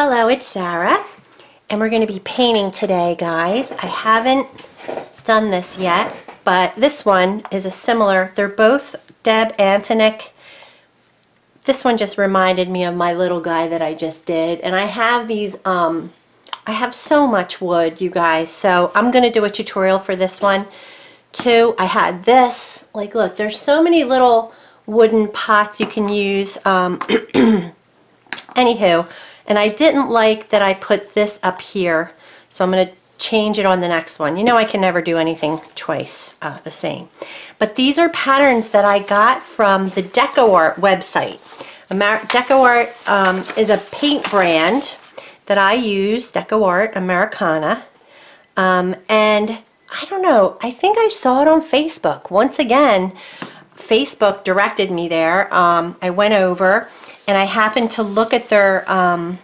Hello, it's Sarah, and we're going to be painting today, guys. I haven't done this yet, but this one is a similar, they're both Deb Antonick. This one just reminded me of my little guy that I just did, and I have these, um, I have so much wood, you guys, so I'm going to do a tutorial for this one, too. I had this, like, look, there's so many little wooden pots you can use, um, anywho, and I didn't like that I put this up here, so I'm going to change it on the next one. You know I can never do anything twice uh, the same. But these are patterns that I got from the DecoArt website. Amer DecoArt um, is a paint brand that I use, DecoArt Americana. Um, and I don't know, I think I saw it on Facebook. Once again, Facebook directed me there. Um, I went over and I happened to look at their um,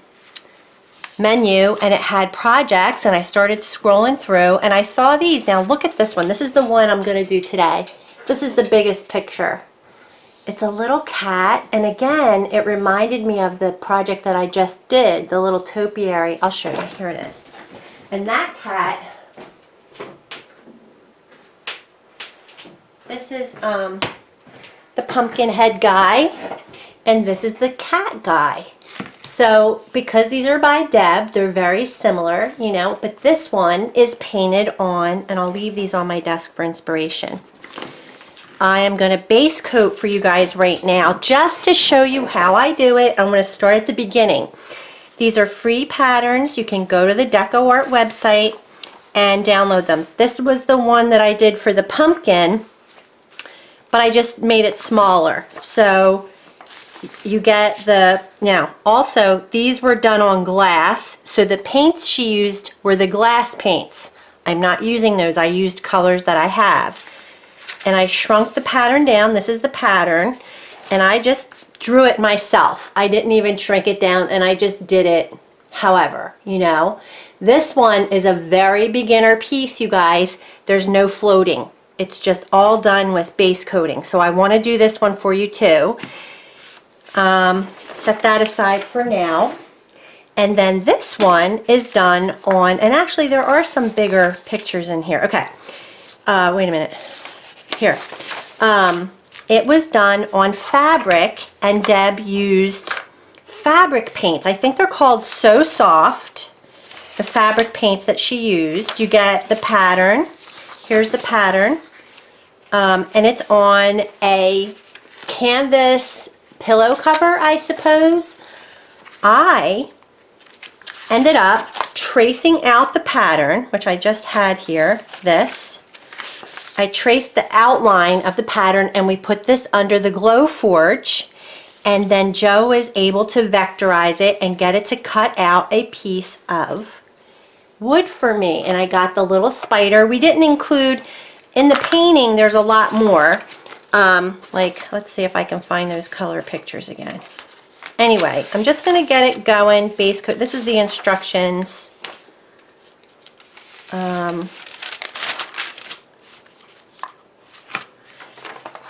menu and it had projects and I started scrolling through and I saw these. Now look at this one. This is the one I'm going to do today. This is the biggest picture. It's a little cat and again it reminded me of the project that I just did, the little topiary. I'll show you. Here it is. And that cat, this is um, the pumpkin head guy and this is the cat guy. So because these are by Deb, they're very similar, you know, but this one is painted on, and I'll leave these on my desk for inspiration. I am going to base coat for you guys right now just to show you how I do it. I'm going to start at the beginning. These are free patterns. You can go to the DecoArt website and download them. This was the one that I did for the pumpkin, but I just made it smaller. So you get the, now also these were done on glass, so the paints she used were the glass paints. I'm not using those, I used colors that I have. And I shrunk the pattern down, this is the pattern, and I just drew it myself. I didn't even shrink it down and I just did it however, you know. This one is a very beginner piece, you guys. There's no floating. It's just all done with base coating. So I want to do this one for you too. Um, set that aside for now. And then this one is done on, and actually there are some bigger pictures in here. Okay, uh, wait a minute. Here. Um, it was done on fabric, and Deb used fabric paints. I think they're called So Soft, the fabric paints that she used. You get the pattern. Here's the pattern. Um, and it's on a canvas pillow cover, I suppose, I ended up tracing out the pattern, which I just had here, this. I traced the outline of the pattern and we put this under the Glowforge and then Joe was able to vectorize it and get it to cut out a piece of wood for me. And I got the little spider. We didn't include, in the painting there's a lot more, um, like, let's see if I can find those color pictures again. Anyway, I'm just going to get it going. Base coat. This is the instructions. Um,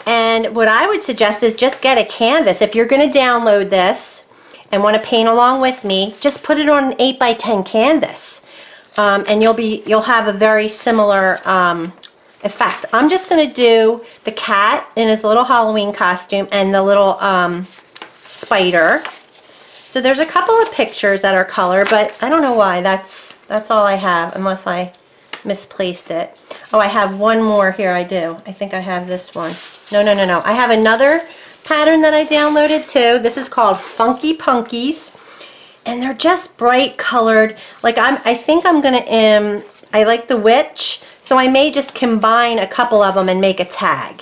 and what I would suggest is just get a canvas. If you're going to download this and want to paint along with me, just put it on an 8 by 10 canvas. Um, and you'll be you'll have a very similar um, effect. I'm just going to do the cat in his little Halloween costume and the little um, spider. So there's a couple of pictures that are color, but I don't know why. That's that's all I have, unless I misplaced it. Oh, I have one more here. I do. I think I have this one. No, no, no, no. I have another pattern that I downloaded too. This is called Funky Punkies. And they're just bright colored. Like I'm, I think I'm going to, um, I like the witch. So I may just combine a couple of them and make a tag.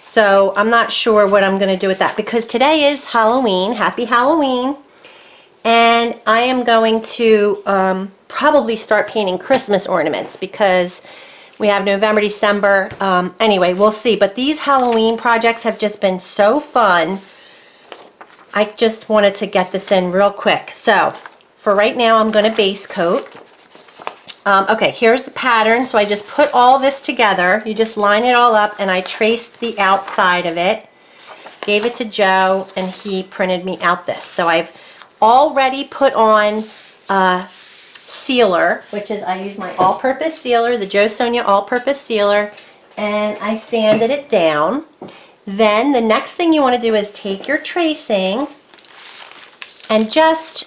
So I'm not sure what I'm going to do with that because today is Halloween. Happy Halloween. And I am going to um, probably start painting Christmas ornaments because we have November, December. Um, anyway, we'll see. But these Halloween projects have just been so fun. I just wanted to get this in real quick. So for right now, I'm going to base coat. Um, okay, here's the pattern. So I just put all this together. You just line it all up and I traced the outside of it. Gave it to Joe and he printed me out this. So I've already put on sealer, which is I use my all-purpose sealer, the Jo Sonja all-purpose sealer, and I sanded it down. Then the next thing you want to do is take your tracing and just,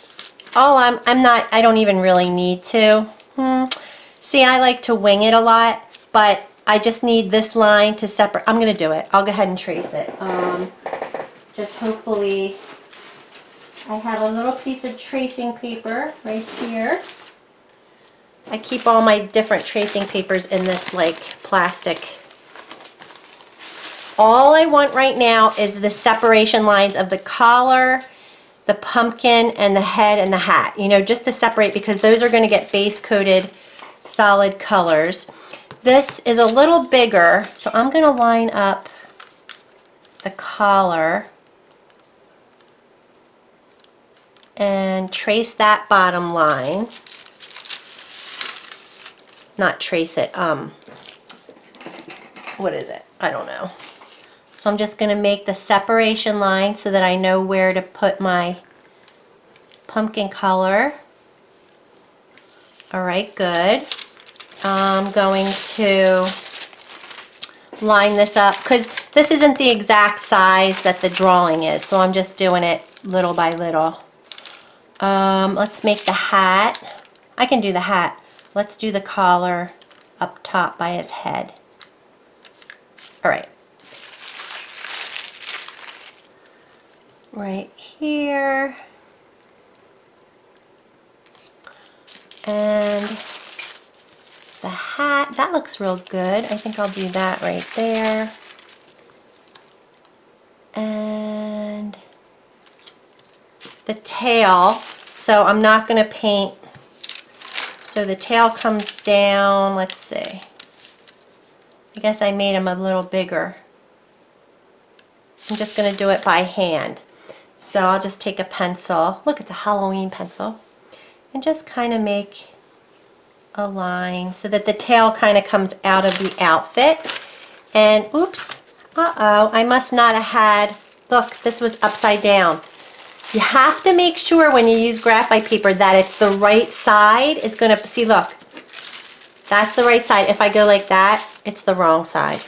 all I'm, I'm not, I don't even really need to. Hmm. See, I like to wing it a lot, but I just need this line to separate. I'm going to do it. I'll go ahead and trace it. Um, just hopefully, I have a little piece of tracing paper right here. I keep all my different tracing papers in this like plastic all I want right now is the separation lines of the collar, the pumpkin, and the head and the hat. You know, just to separate because those are going to get base coated solid colors. This is a little bigger, so I'm going to line up the collar and trace that bottom line. Not trace it, um, what is it? I don't know. So I'm just going to make the separation line so that I know where to put my pumpkin color. Alright, good. I'm going to line this up because this isn't the exact size that the drawing is, so I'm just doing it little by little. Um, let's make the hat. I can do the hat. Let's do the collar up top by his head. Alright. right here. And the hat, that looks real good. I think I'll do that right there. And the tail, so I'm not going to paint, so the tail comes down, let's see. I guess I made him a little bigger. I'm just going to do it by hand. So I'll just take a pencil, look it's a Halloween pencil, and just kind of make a line so that the tail kind of comes out of the outfit. And oops, uh-oh, I must not have had, look, this was upside down. You have to make sure when you use graphite paper that it's the right side. It's going to, see look, that's the right side. If I go like that, it's the wrong side.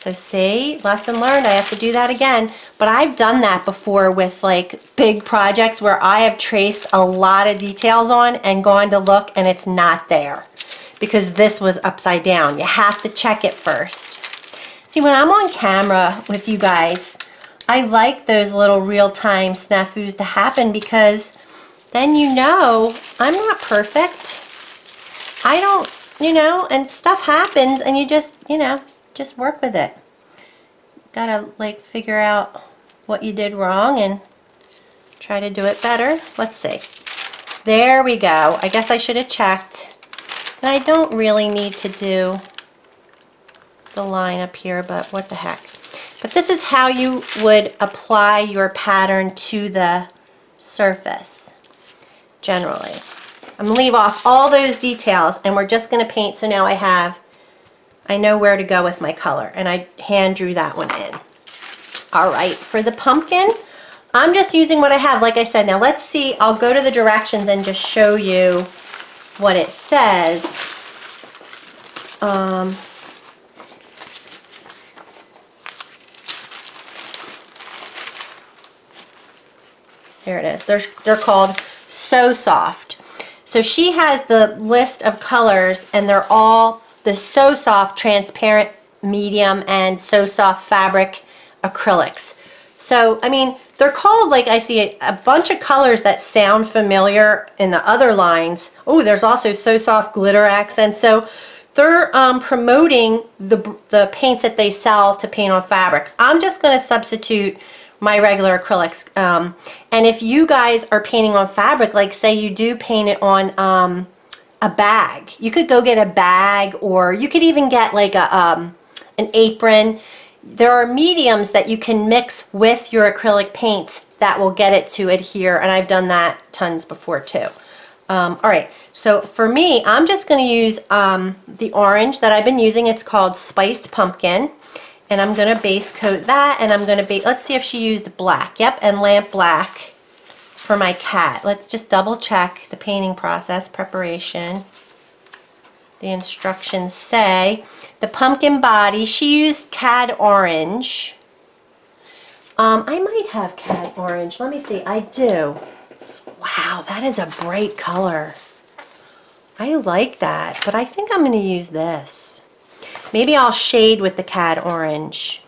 So see, lesson learned, I have to do that again. But I've done that before with like big projects where I have traced a lot of details on and gone to look and it's not there because this was upside down. You have to check it first. See, when I'm on camera with you guys, I like those little real-time snafus to happen because then you know I'm not perfect. I don't, you know, and stuff happens and you just, you know, just work with it. Gotta like figure out what you did wrong and try to do it better. Let's see. There we go. I guess I should have checked. And I don't really need to do the line up here, but what the heck. But this is how you would apply your pattern to the surface, generally. I'm going to leave off all those details, and we're just going to paint, so now I have I know where to go with my color and I hand drew that one in. All right, for the pumpkin, I'm just using what I have. Like I said, now let's see, I'll go to the directions and just show you what it says. Um, there it is. They're, they're called So Soft. So she has the list of colors and they're all the So Soft Transparent Medium and So Soft Fabric Acrylics. So, I mean, they're called, like I see a, a, bunch of colors that sound familiar in the other lines. Oh, there's also So Soft Glitter Accents. So they're um, promoting the, the paints that they sell to paint on fabric. I'm just going to substitute my regular acrylics. Um, and if you guys are painting on fabric, like say you do paint it on um, a bag. You could go get a bag or you could even get like a um, an apron. There are mediums that you can mix with your acrylic paints that will get it to adhere and I've done that tons before too. Um, all right, so for me, I'm just going to use um, the orange that I've been using. It's called Spiced Pumpkin. And I'm going to base coat that and I'm going to base, let's see if she used black. Yep, and lamp black for my cat. Let's just double check the painting process, preparation. The instructions say the pumpkin body, she used cad orange. Um, I might have cad orange. Let me see. I do. Wow, that is a bright color. I like that, but I think I'm going to use this. Maybe I'll shade with the cad orange.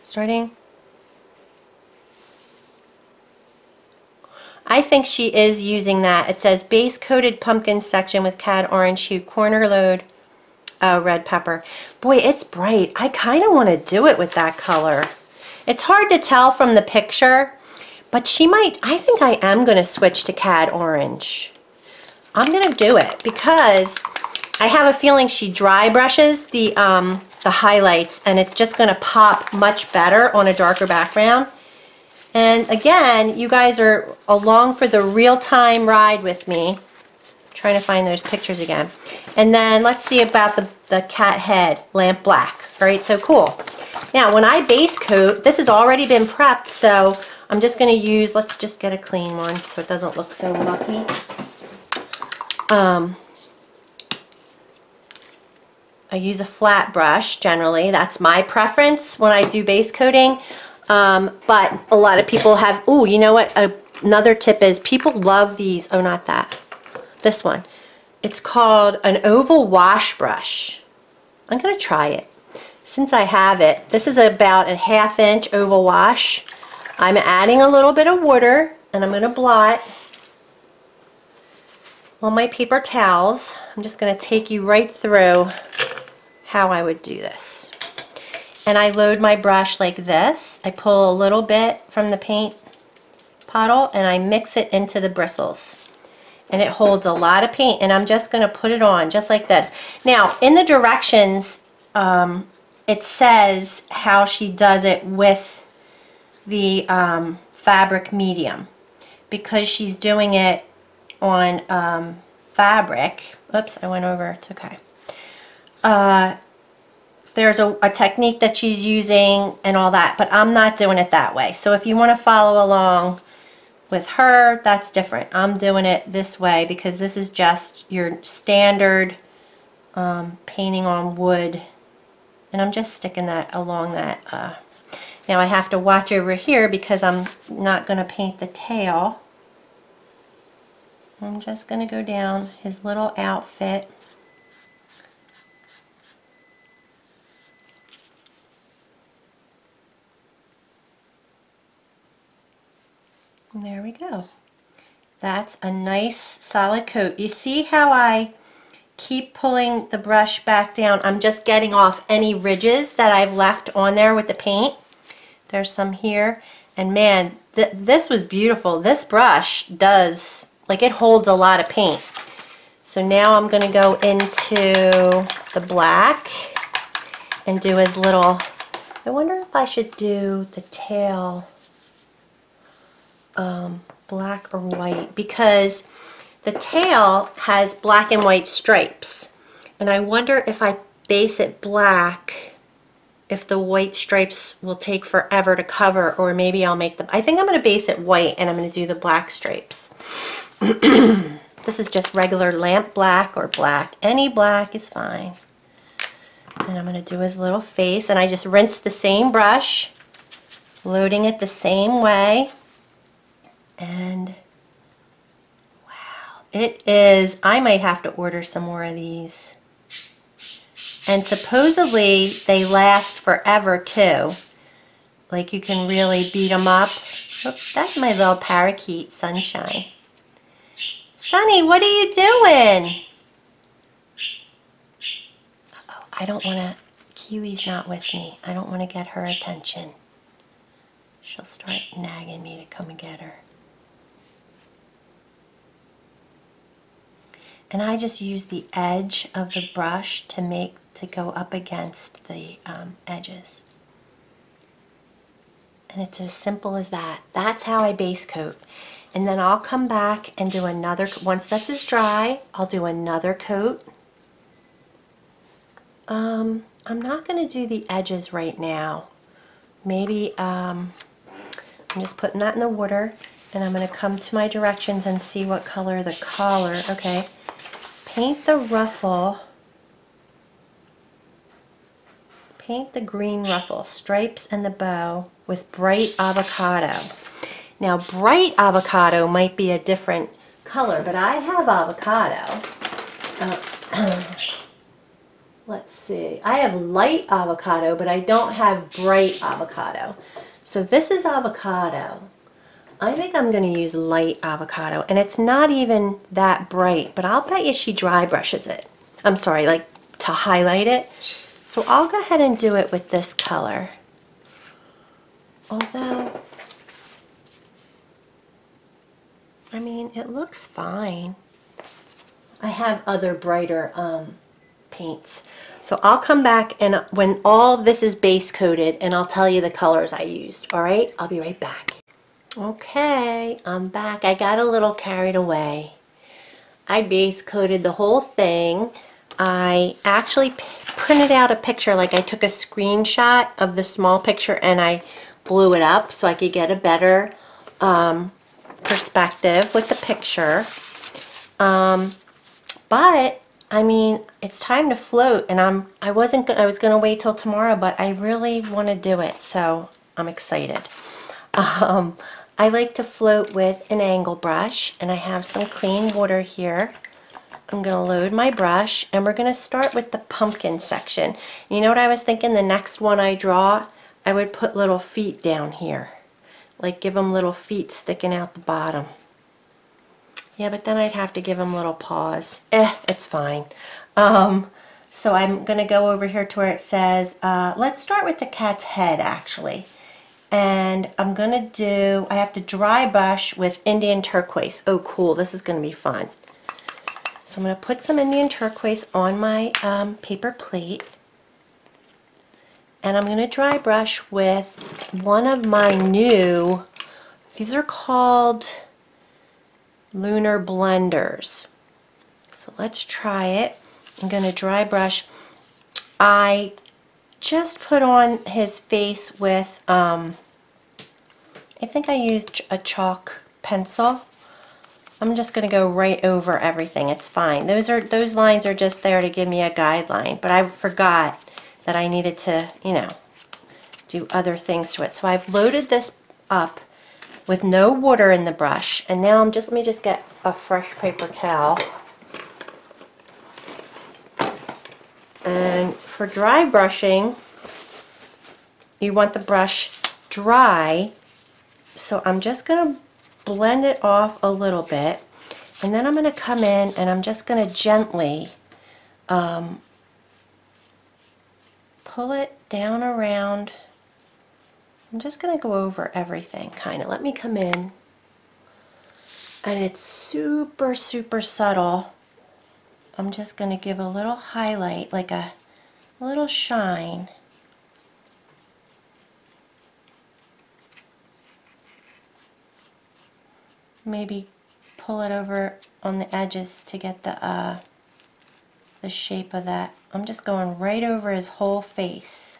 Starting. I think she is using that. It says base coated pumpkin section with cad orange hue, corner load, oh, red pepper. Boy, it's bright. I kind of want to do it with that color. It's hard to tell from the picture, but she might, I think I am going to switch to cad orange. I'm going to do it because I have a feeling she dry brushes the, um, the highlights and it's just going to pop much better on a darker background. And again, you guys are along for the real-time ride with me. trying to find those pictures again. And then let's see about the, the cat head, lamp black. All right, so cool. Now, when I base coat, this has already been prepped, so I'm just going to use, let's just get a clean one so it doesn't look so mucky. Um, I use a flat brush generally. That's my preference when I do base coating. Um, but a lot of people have, oh, you know what? another tip is people love these. Oh, not that. This one. It's called an oval wash brush. I'm going to try it since I have it, this is about a half inch oval wash. I'm adding a little bit of water and I'm going to blot on my paper towels. I'm just going to take you right through how I would do this. And I load my brush like this. I pull a little bit from the paint puddle and I mix it into the bristles. And it holds a lot of paint and I'm just going to put it on just like this. Now in the directions um, it says how she does it with the um, fabric medium because she's doing it on um, fabric. Oops, I went over. It's okay. Uh, there's a, a, technique that she's using and all that, but I'm not doing it that way. So if you want to follow along with her, that's different. I'm doing it this way because this is just your standard um, painting on wood and I'm just sticking that along that. Uh, now I have to watch over here because I'm not going to paint the tail. I'm just going to go down his little outfit. And there we go. That's a nice solid coat. You see how I keep pulling the brush back down. I'm just getting off any ridges that I've left on there with the paint. There's some here. And man, th this was beautiful. This brush does, like it holds a lot of paint. So now I'm going to go into the black and do his little, I wonder if I should do the tail um, black or white because the tail has black and white stripes. And I wonder if I base it black, if the white stripes will take forever to cover, or maybe I'll make them. I think I'm going to base it white and I'm going to do the black stripes. this is just regular lamp black or black. Any black is fine. And I'm going to do his little face. And I just rinse the same brush, loading it the same way. And wow, it is, I might have to order some more of these. And supposedly they last forever too. Like you can really beat them up. That's my little parakeet, Sunshine. Sunny, what are you doing? Uh oh I don't want to, Kiwi's not with me. I don't want to get her attention. She'll start nagging me to come and get her. And I just use the edge of the brush to make, to go up against the um, edges. And it's as simple as that. That's how I base coat. And then I'll come back and do another, once this is dry, I'll do another coat. Um, I'm not going to do the edges right now. Maybe, um, I'm just putting that in the water And I'm going to come to my directions and see what color the collar, okay. Paint the ruffle. Paint the green ruffle, stripes and the bow with bright avocado. Now bright avocado might be a different color, but I have avocado. Uh, let's see. I have light avocado, but I don't have bright avocado. So this is avocado. I think I'm going to use light avocado, and it's not even that bright, but I'll bet you she dry brushes it. I'm sorry, like to highlight it. So I'll go ahead and do it with this color. Although, I mean, it looks fine. I have other brighter um, paints. So I'll come back and when all this is base coated and I'll tell you the colors I used. All right, I'll be right back. Okay, I'm back. I got a little carried away. I base coated the whole thing. I actually printed out a picture, like I took a screenshot of the small picture and I blew it up so I could get a better um, perspective with the picture. Um, but I mean, it's time to float, and I'm I wasn't I was gonna wait till tomorrow, but I really want to do it, so I'm excited. Um, I like to float with an angle brush, and I have some clean water here. I'm going to load my brush, and we're going to start with the pumpkin section. You know what I was thinking? The next one I draw, I would put little feet down here. Like give them little feet sticking out the bottom. Yeah, but then I'd have to give them little paws. Eh, it's fine. Um, so I'm going to go over here to where it says, uh, let's start with the cat's head actually. And I'm going to do, I have to dry brush with Indian turquoise. Oh cool, this is going to be fun. So I'm to put some Indian turquoise on my um, paper plate. And I'm going to dry brush with one of my new, these are called Lunar Blenders. So let's try it. I'm going to dry brush. I just put on his face with, um, I think I used a chalk pencil. I'm just going to go right over everything. It's fine. Those are those lines are just there to give me a guideline, but I forgot that I needed to, you know, do other things to it. So I've loaded this up with no water in the brush. And now I'm just, let me just get a fresh paper towel. And for dry brushing, you want the brush dry. So I'm just going to blend it off a little bit. And then I'm going to come in and I'm just going to gently um, pull it down around I'm just going to go over everything kind of. Let me come in. And it's super, super subtle. I'm just going to give a little highlight, like a, a little shine. Maybe pull it over on the edges to get the uh, the shape of that. I'm just going right over his whole face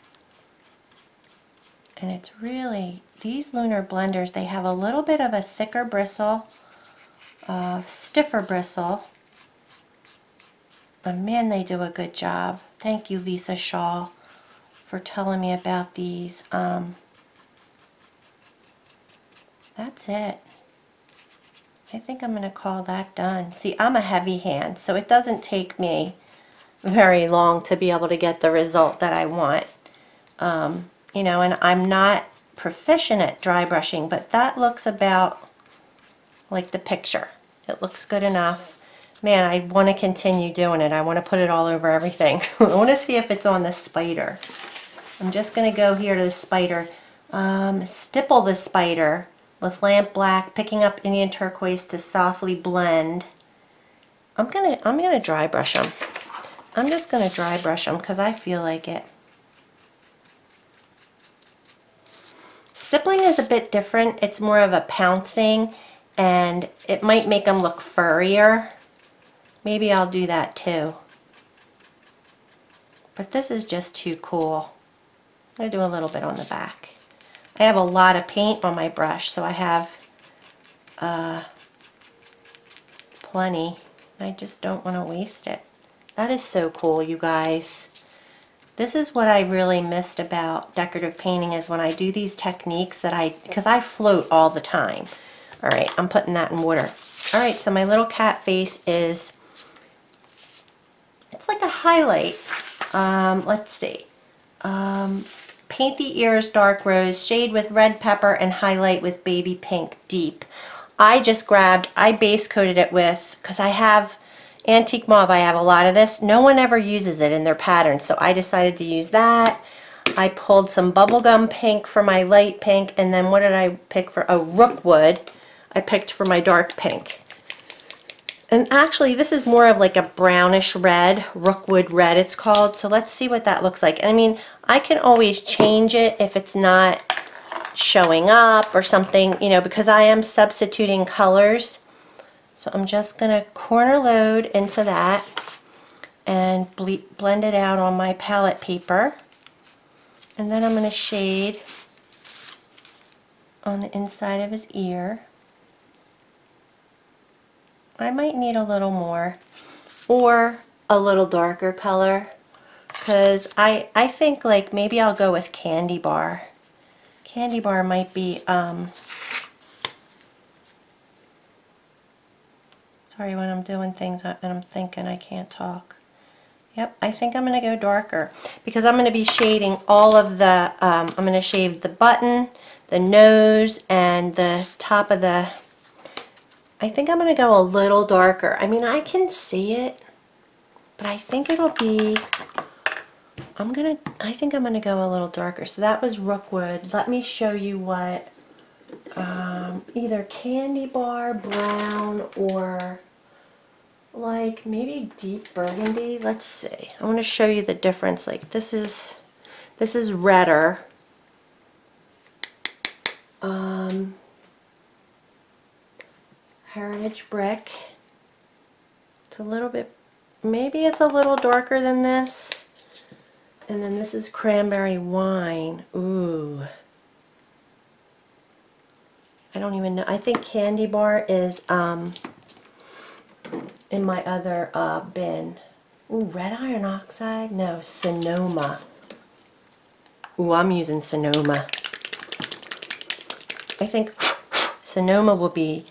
and it's really, these lunar blenders, they have a little bit of a thicker bristle, uh, stiffer bristle, but man, they do a good job. Thank you, Lisa Shaw, for telling me about these. Um, that's it. I think I'm going to call that done. See, I'm a heavy hand, so it doesn't take me very long to be able to get the result that I want. Um, you know, and I'm not proficient at dry brushing, but that looks about like the picture. It looks good enough. Man, I want to continue doing it. I want to put it all over everything. I want to see if it's on the spider. I'm just going to go here to the spider. Um, stipple the spider with lamp black, picking up Indian turquoise to softly blend. I'm gonna I'm gonna dry brush them. I'm just gonna dry brush them because I feel like it. Stippling is a bit different. It's more of a pouncing and it might make them look furrier. Maybe I'll do that too. But this is just too cool. I'm going to do a little bit on the back. I have a lot of paint on my brush, so I have uh, plenty. I just don't want to waste it. That is so cool, you guys. This is what I really missed about decorative painting is when I do these techniques that I, because I float all the time. All right, I'm putting that in water. All right, so my little cat face is, it's like a highlight. Um, let's see. Um, paint the ears dark rose, shade with red pepper, and highlight with baby pink deep. I just grabbed, I base coated it with, because I have antique mauve, I have a lot of this. No one ever uses it in their patterns, so I decided to use that. I pulled some bubblegum pink for my light pink, and then what did I pick for, oh, rookwood. I picked for my dark pink. And actually, this is more of like a brownish red, rookwood red it's called. So let's see what that looks like. And I mean, I can always change it if it's not showing up or something, you know, because I am substituting colors. So I'm just going to corner load into that and blend it out on my palette paper. And then I'm going to shade on the inside of his ear. I might need a little more or a little darker color because I, I think like maybe I'll go with Candy Bar. Candy Bar might be, um, sorry when I'm doing things and I'm thinking I can't talk. Yep, I think I'm going to go darker because I'm going to be shading all of the, um, I'm going to shade the button, the nose, and the top of the I think I'm going to go a little darker. I mean, I can see it, but I think it'll be, I'm going to, I think I'm going to go a little darker. So that was Rookwood. Let me show you what, um, either Candy Bar, Brown, or like maybe Deep Burgundy. Let's see. I want to show you the difference. Like this is, this is redder. Um, Heritage Brick. It's a little bit, maybe it's a little darker than this. And then this is Cranberry Wine. Ooh. I don't even know. I think Candy Bar is um, in my other uh, bin. Ooh, Red Iron Oxide? No, Sonoma. Ooh, I'm using Sonoma. I think Sonoma will be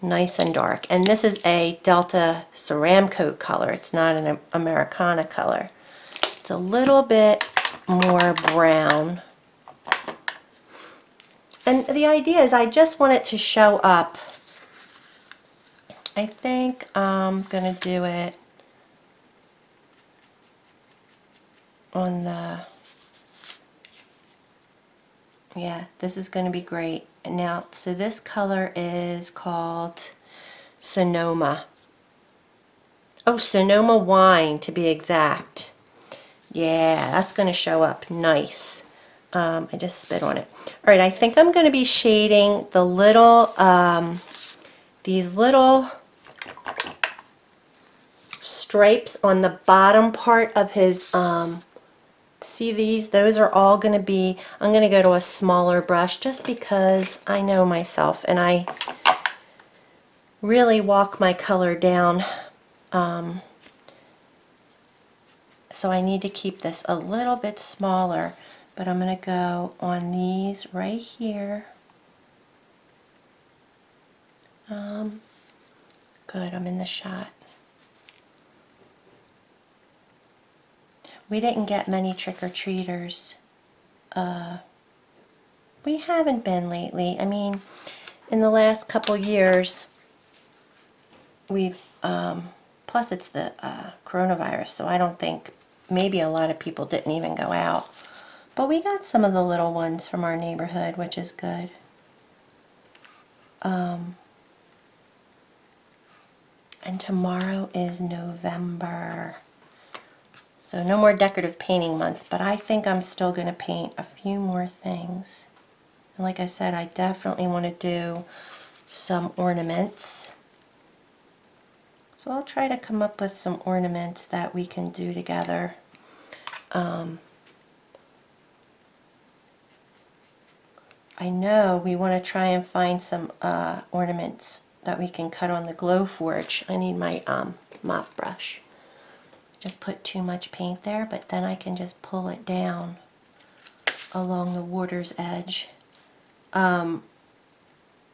nice and dark. And this is a Delta Ceramcoat color. It's not an Americana color. It's a little bit more brown. And the idea is I just want it to show up. I think I'm going to do it on the, yeah, this is going to be great. Now, so this color is called Sonoma. Oh, Sonoma Wine to be exact. Yeah, that's going to show up nice. Um, I just spit on it. All right, I think I'm going to be shading the little, um, these little stripes on the bottom part of his um, See these? Those are all going to be, I'm going to go to a smaller brush just because I know myself and I really walk my color down. Um, so I need to keep this a little bit smaller, but I'm going to go on these right here. Um, good, I'm in the shot. We didn't get many trick-or-treaters. Uh, we haven't been lately. I mean, in the last couple years, we've, um, plus it's the uh, coronavirus, so I don't think, maybe a lot of people didn't even go out. But we got some of the little ones from our neighborhood, which is good. Um, and tomorrow is November. So no more decorative painting month, but I think I'm still going to paint a few more things. And like I said, I definitely want to do some ornaments. So I'll try to come up with some ornaments that we can do together. Um, I know we want to try and find some uh, ornaments that we can cut on the Glowforge. I need my um, mop brush. Just put too much paint there, but then I can just pull it down along the water's edge. Um,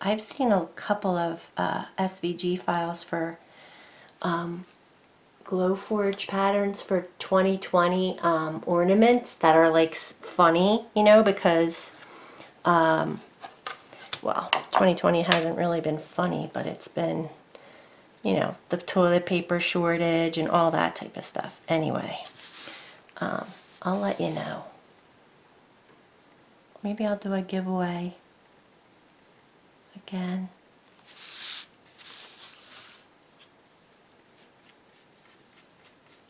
I've seen a couple of uh, SVG files for um, Glowforge patterns for 2020 um, ornaments that are like funny, you know, because, um, well, 2020 hasn't really been funny, but it's been, you know, the toilet paper shortage and all that type of stuff. Anyway, um, I'll let you know. Maybe I'll do a giveaway again.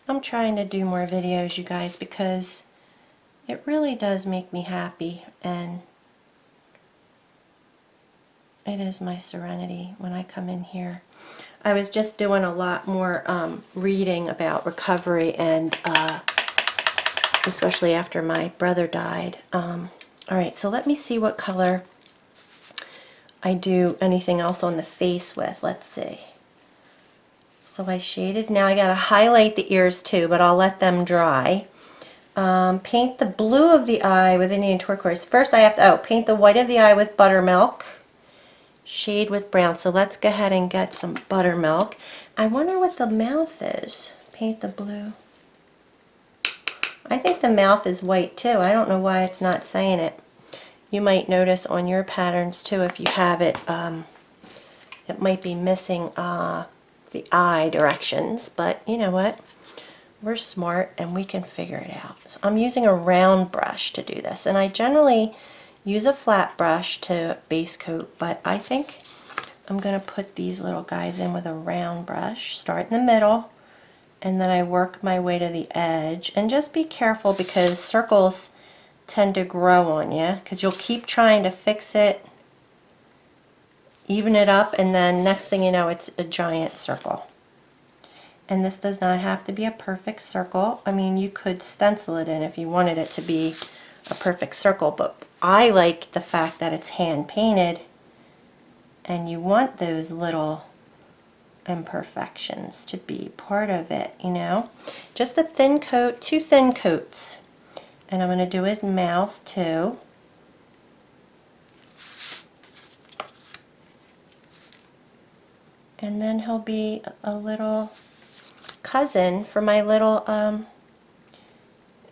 I'm trying to do more videos, you guys, because it really does make me happy and it is my serenity when I come in here. I was just doing a lot more um, reading about recovery and uh, especially after my brother died. Um, Alright, so let me see what color I do anything else on the face with. Let's see. So I shaded. Now I got to highlight the ears too, but I'll let them dry. Um, paint the blue of the eye with Indian turquoise. First I have to, oh, paint the white of the eye with buttermilk. Shade with brown. So let's go ahead and get some buttermilk. I wonder what the mouth is. Paint the blue. I think the mouth is white too. I don't know why it's not saying it. You might notice on your patterns too if you have it, um, it might be missing uh, the eye directions, but you know what? We're smart and we can figure it out. So I'm using a round brush to do this, and I generally use a flat brush to base coat, but I think I'm going to put these little guys in with a round brush. Start in the middle, and then I work my way to the edge. And just be careful because circles tend to grow on you because you'll keep trying to fix it even it up, and then next thing you know, it's a giant circle. And this does not have to be a perfect circle. I mean, you could stencil it in if you wanted it to be a perfect circle, but I like the fact that it's hand painted and you want those little imperfections to be part of it, you know. Just a thin coat, two thin coats. And I'm going to do his mouth too. and then he'll be a little cousin for my little um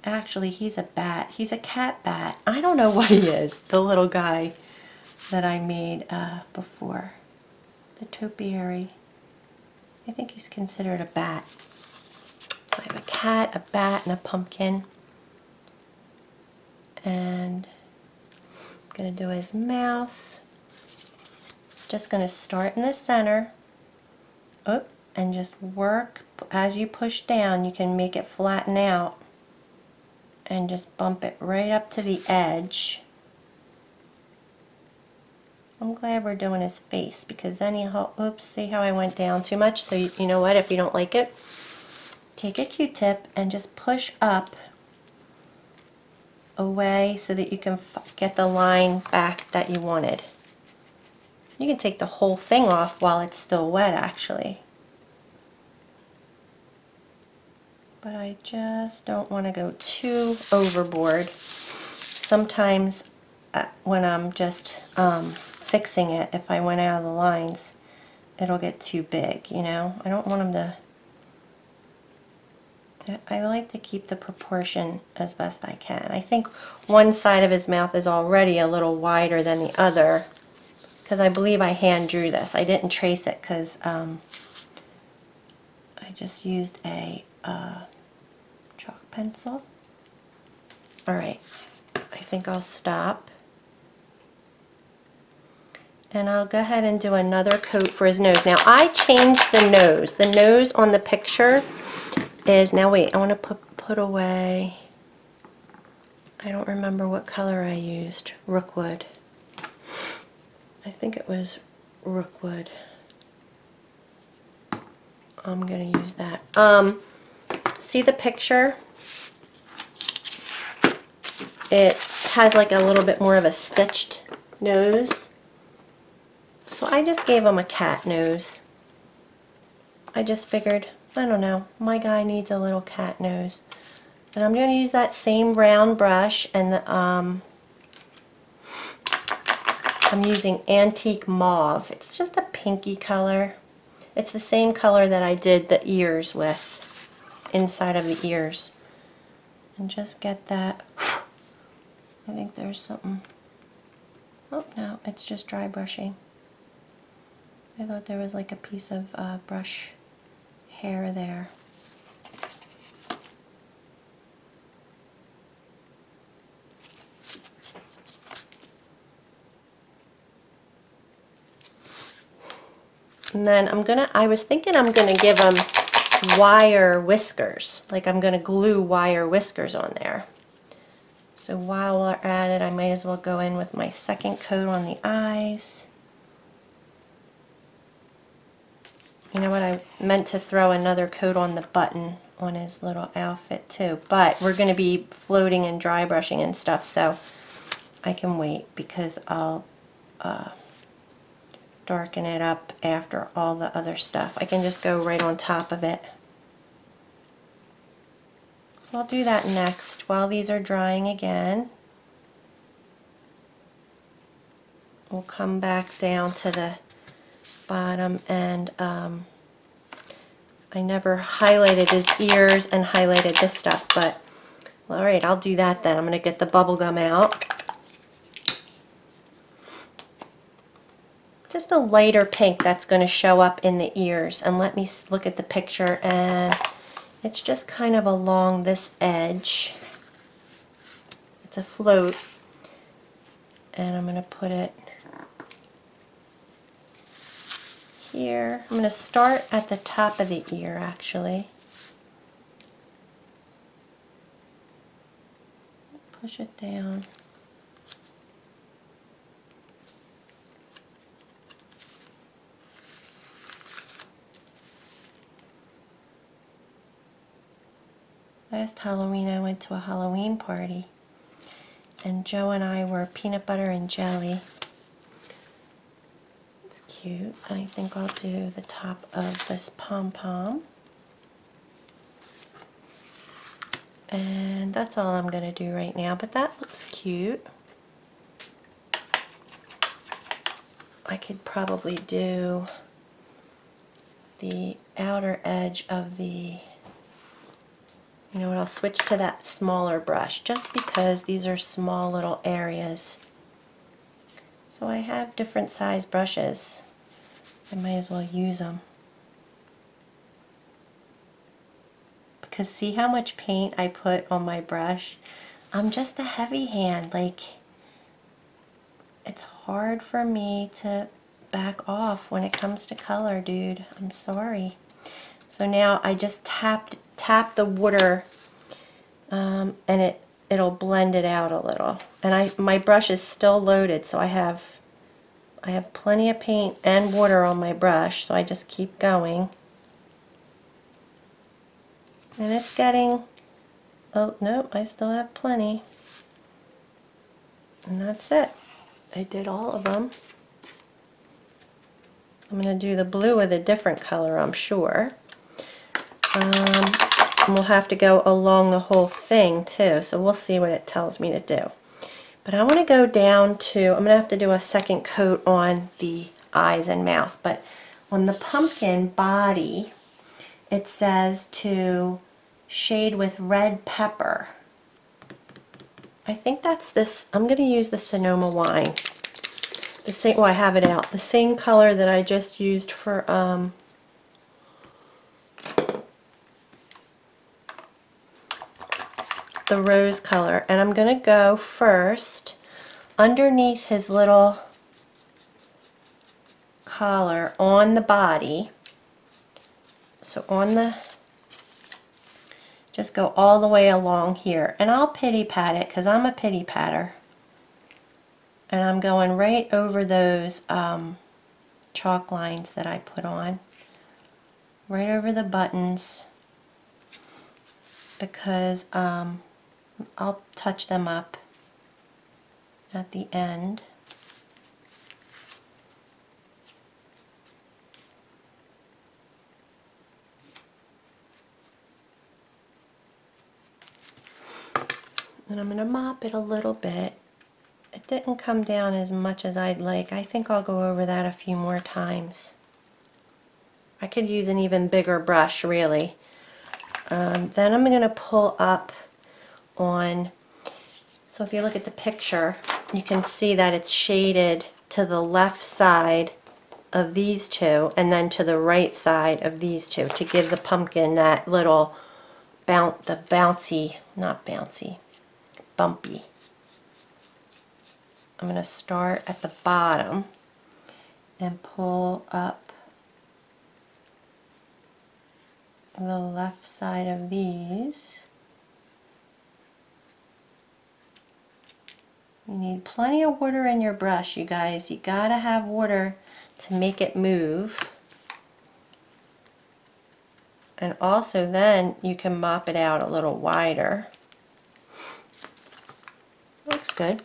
actually he's a bat. He's a cat bat. I don't know what he is the little guy that I made uh, before. The topiary. I think he's considered a bat. So I have a cat a bat and a pumpkin. And I'm gonna do his mouth. Just going to start in the center. Up and just work. As you push down you can make it flatten out and just bump it right up to the edge I'm glad we're doing his face because then he'll, oops, see how I went down too much? So you, you know what, if you don't like it, take a Q-tip and just push up away so that you can get the line back that you wanted. You can take the whole thing off while it's still wet actually. But I just don't want to go too overboard. Sometimes uh, when I'm just um, fixing it, if I went out of the lines, it'll get too big, you know? I don't want them to... I like to keep the proportion as best I can. I think one side of his mouth is already a little wider than the other because I believe I hand drew this. I didn't trace it because um, I just used a uh, pencil. Alright, I think I'll stop. And I'll go ahead and do another coat for his nose. Now I changed the nose. The nose on the picture is, now wait, I want to put, put away, I don't remember what color I used, Rookwood. I think it was Rookwood. I'm going to use that. Um, see the picture? It has like a little bit more of a stitched nose. So I just gave him a cat nose. I just figured, I don't know, my guy needs a little cat nose. And I'm going to use that same round brush and the, um, I'm using Antique Mauve. It's just a pinky color. It's the same color that I did the ears with, inside of the ears. And just get that, I think there's something, oh no, it's just dry brushing. I thought there was like a piece of uh, brush hair there. And then I'm gonna, I was thinking I'm gonna give them wire whiskers. Like I'm gonna glue wire whiskers on there. So while we're at it, I might as well go in with my second coat on the eyes. You know what, I meant to throw another coat on the button on his little outfit too. But we're going to be floating and dry brushing and stuff, so I can wait because I'll uh, darken it up after all the other stuff. I can just go right on top of it. So I'll do that next while these are drying again. We'll come back down to the bottom and um, I never highlighted his ears and highlighted this stuff but well, alright I'll do that then. I'm going to get the bubble gum out. Just a lighter pink that's going to show up in the ears and let me look at the picture and it's just kind of along this edge. It's a float and I'm going to put it here. I'm going to start at the top of the ear actually. Push it down. Last Halloween I went to a Halloween party and Joe and I were peanut butter and jelly It's cute. I think I'll do the top of this pom-pom. And that's all I'm going to do right now, but that looks cute. I could probably do the outer edge of the, you know what, I'll switch to that smaller brush just because these are small little areas. So I have different size brushes. I might as well use them. Because see how much paint I put on my brush? I'm just a heavy hand. Like, it's hard for me to back off when it comes to color, dude. I'm sorry. So now I just tapped tap the water um, and it it'll blend it out a little. And I my brush is still loaded, so I have I have plenty of paint and water on my brush, so I just keep going. And it's getting, oh, no, I still have plenty. And that's it. I did all of them. I'm going to do the blue with a different color, I'm sure. Um, and we'll have to go along the whole thing, too, so we'll see what it tells me to do. But I want to go down to, I'm going to have to do a second coat on the eyes and mouth, but on the pumpkin body, it says to shade with red pepper. I think that's this, I'm going to use the Sonoma wine. The same, well I have it out, the same color that I just used for um, the rose color and I'm going to go first underneath his little collar on the body. So on the just go all the way along here and I'll pity pat it because I'm a pity patter. And I'm going right over those um, chalk lines that I put on right over the buttons because um, I'll touch them up at the end. And I'm going to mop it a little bit. It didn't come down as much as I'd like. I think I'll go over that a few more times. I could use an even bigger brush, really. Um, then I'm going to pull up on, so if you look at the picture, you can see that it's shaded to the left side of these two and then to the right side of these two to give the pumpkin that little bounce, the bouncy, not bouncy, bumpy. I'm going to start at the bottom and pull up the left side of these. You need plenty of water in your brush, you guys. You gotta have water to make it move. And also then you can mop it out a little wider. Looks good.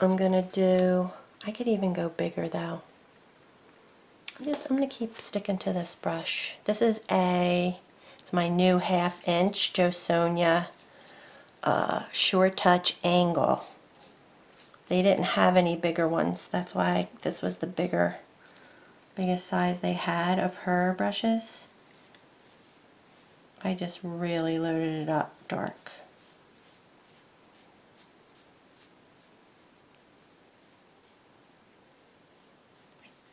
I'm gonna do, I could even go bigger though. I just, I'm gonna keep sticking to this brush. This is a, it's my new half inch Jo Sonja uh, Sure Touch Angle. They didn't have any bigger ones. That's why this was the bigger, biggest size they had of her brushes. I just really loaded it up dark.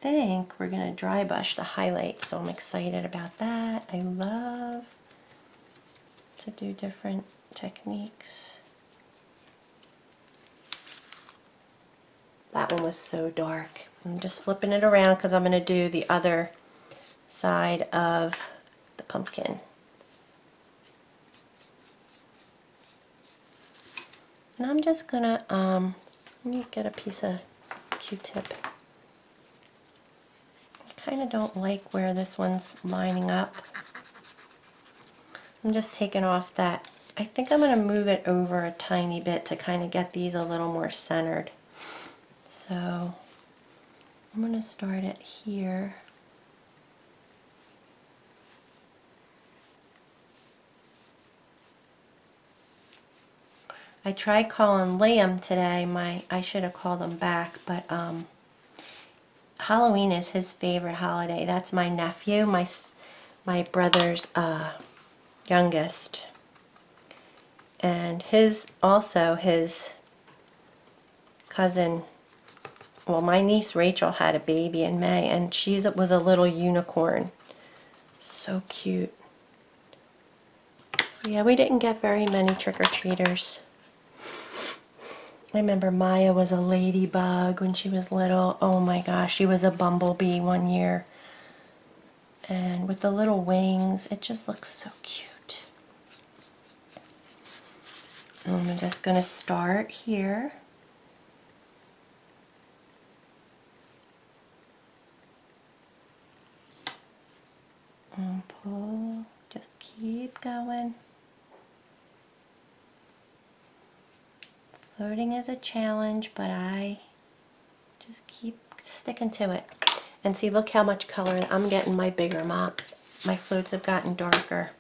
I think we're going to dry brush the highlight, so I'm excited about that. I love to do different techniques. That one was so dark. I'm just flipping it around because I'm going to do the other side of the pumpkin. And I'm just going to, um, let me get a piece of Q-tip. I kind of don't like where this one's lining up. I'm just taking off that. I think I'm going to move it over a tiny bit to kind of get these a little more centered. So I'm going to start it here. I tried calling Liam today. My I should have called him back, but um, Halloween is his favorite holiday. That's my nephew, my my brother's uh, youngest, and his also his cousin well, my niece Rachel had a baby in May, and she was a little unicorn. So cute. Yeah, we didn't get very many trick-or-treaters. I remember Maya was a ladybug when she was little. Oh my gosh, she was a bumblebee one year. And with the little wings, it just looks so cute. I'm just going to start here. and pull just keep going. Floating is a challenge but I just keep sticking to it. And see look how much color I'm getting my bigger mop. My floats have gotten darker.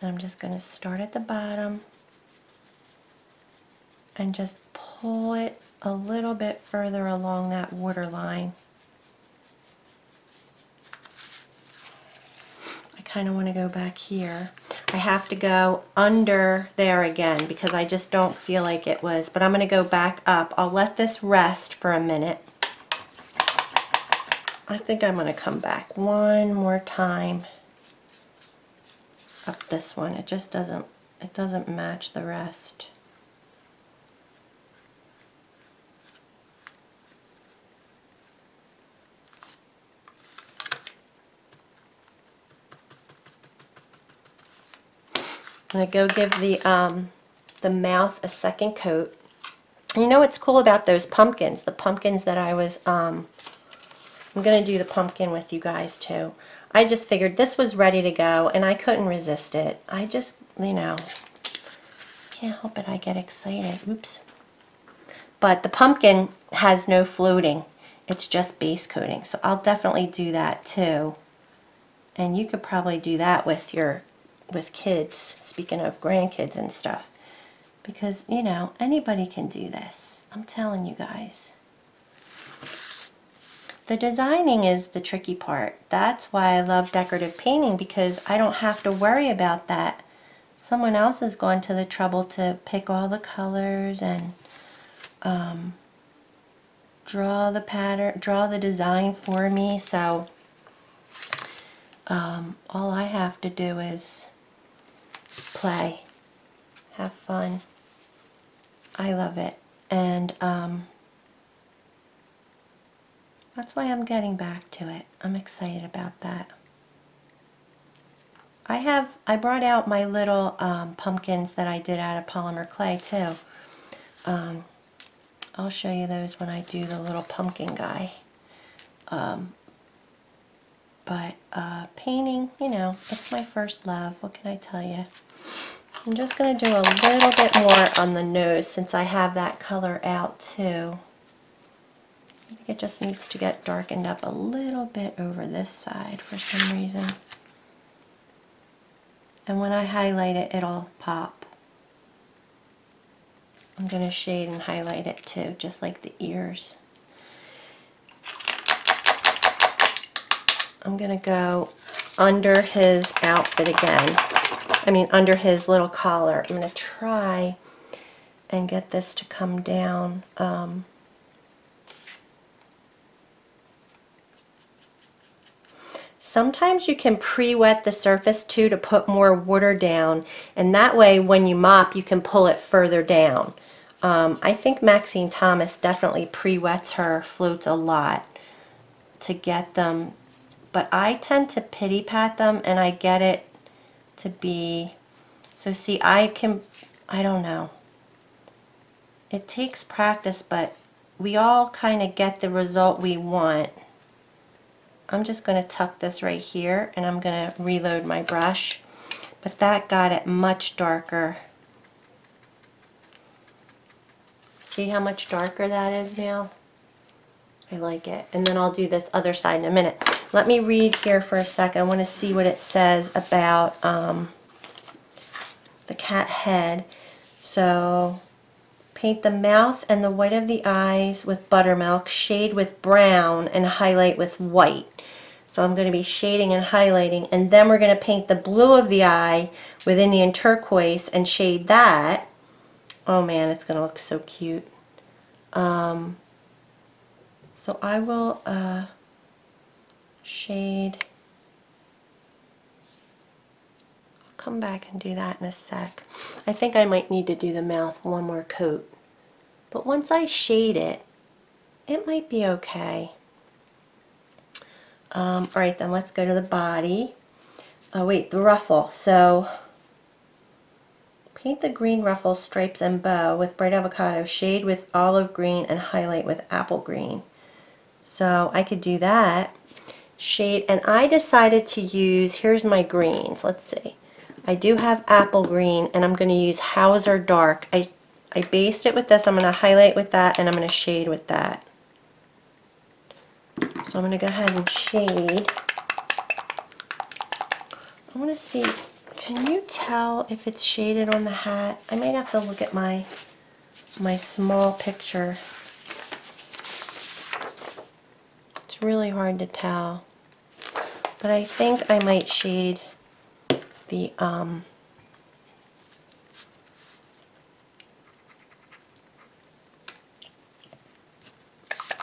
And I'm just going to start at the bottom and just pull it a little bit further along that water line I kind of want to go back here. I have to go under there again because I just don't feel like it was. But I'm going to go back up. I'll let this rest for a minute. I think I'm going to come back one more time up this one. It just doesn't, it doesn't match the rest. I'm going to go give the, um, the mouth a second coat. And you know what's cool about those pumpkins? The pumpkins that I was, um, I'm going to do the pumpkin with you guys too. I just figured this was ready to go and I couldn't resist it. I just, you know, can't help it. I get excited. Oops. But the pumpkin has no floating. It's just base coating. So I'll definitely do that too. And you could probably do that with your with kids, speaking of grandkids and stuff, because, you know, anybody can do this. I'm telling you guys. The designing is the tricky part. That's why I love decorative painting because I don't have to worry about that. Someone else has gone to the trouble to pick all the colors and um, draw the pattern, draw the design for me. So um, all I have to do is play, have fun. I love it. And um, that's why I'm getting back to it. I'm excited about that. I have, I brought out my little um, pumpkins that I did out of polymer clay too. Um, I'll show you those when I do the little pumpkin guy. Um, but uh, painting, you know, it's my first love. What can I tell you? I'm just going to do a little bit more on the nose since I have that color out too. I think it just needs to get darkened up a little bit over this side for some reason. And when I highlight it, it'll pop. I'm going to shade and highlight it too, just like the ears. I'm going to go under his outfit again. I mean, under his little collar. I'm going to try and get this to come down. Um, Sometimes you can pre-wet the surface too to put more water down and that way when you mop you can pull it further down. Um, I think Maxine Thomas definitely pre-wets her floats a lot to get them but I tend to pity pat them and I get it to be so see I can I don't know it takes practice but we all kind of get the result we want I'm just going to tuck this right here and I'm going to reload my brush. But that got it much darker. See how much darker that is now? I like it. And then I'll do this other side in a minute. Let me read here for a second. I want to see what it says about um, the cat head. So Paint the mouth and the white of the eyes with buttermilk, shade with brown, and highlight with white. So I'm going to be shading and highlighting, and then we're going to paint the blue of the eye with Indian turquoise and shade that. Oh man, it's going to look so cute. Um, so I will uh, shade I'll come back and do that in a sec. I think I might need to do the mouth one more coat. But once I shade it, it might be okay. Um, all right, then let's go to the body. Oh wait, the ruffle. So paint the green ruffle, stripes, and bow with bright avocado, shade with olive green, and highlight with apple green. So I could do that. Shade, and I decided to use, here's my greens, let's see. I do have apple green and I'm going to use Hauser Dark. I, I based it with this. I'm going to highlight with that and I'm going to shade with that. So I'm going to go ahead and shade. I want to see, can you tell if it's shaded on the hat? I might have to look at my, my small picture. Really hard to tell. But I think I might shade the um,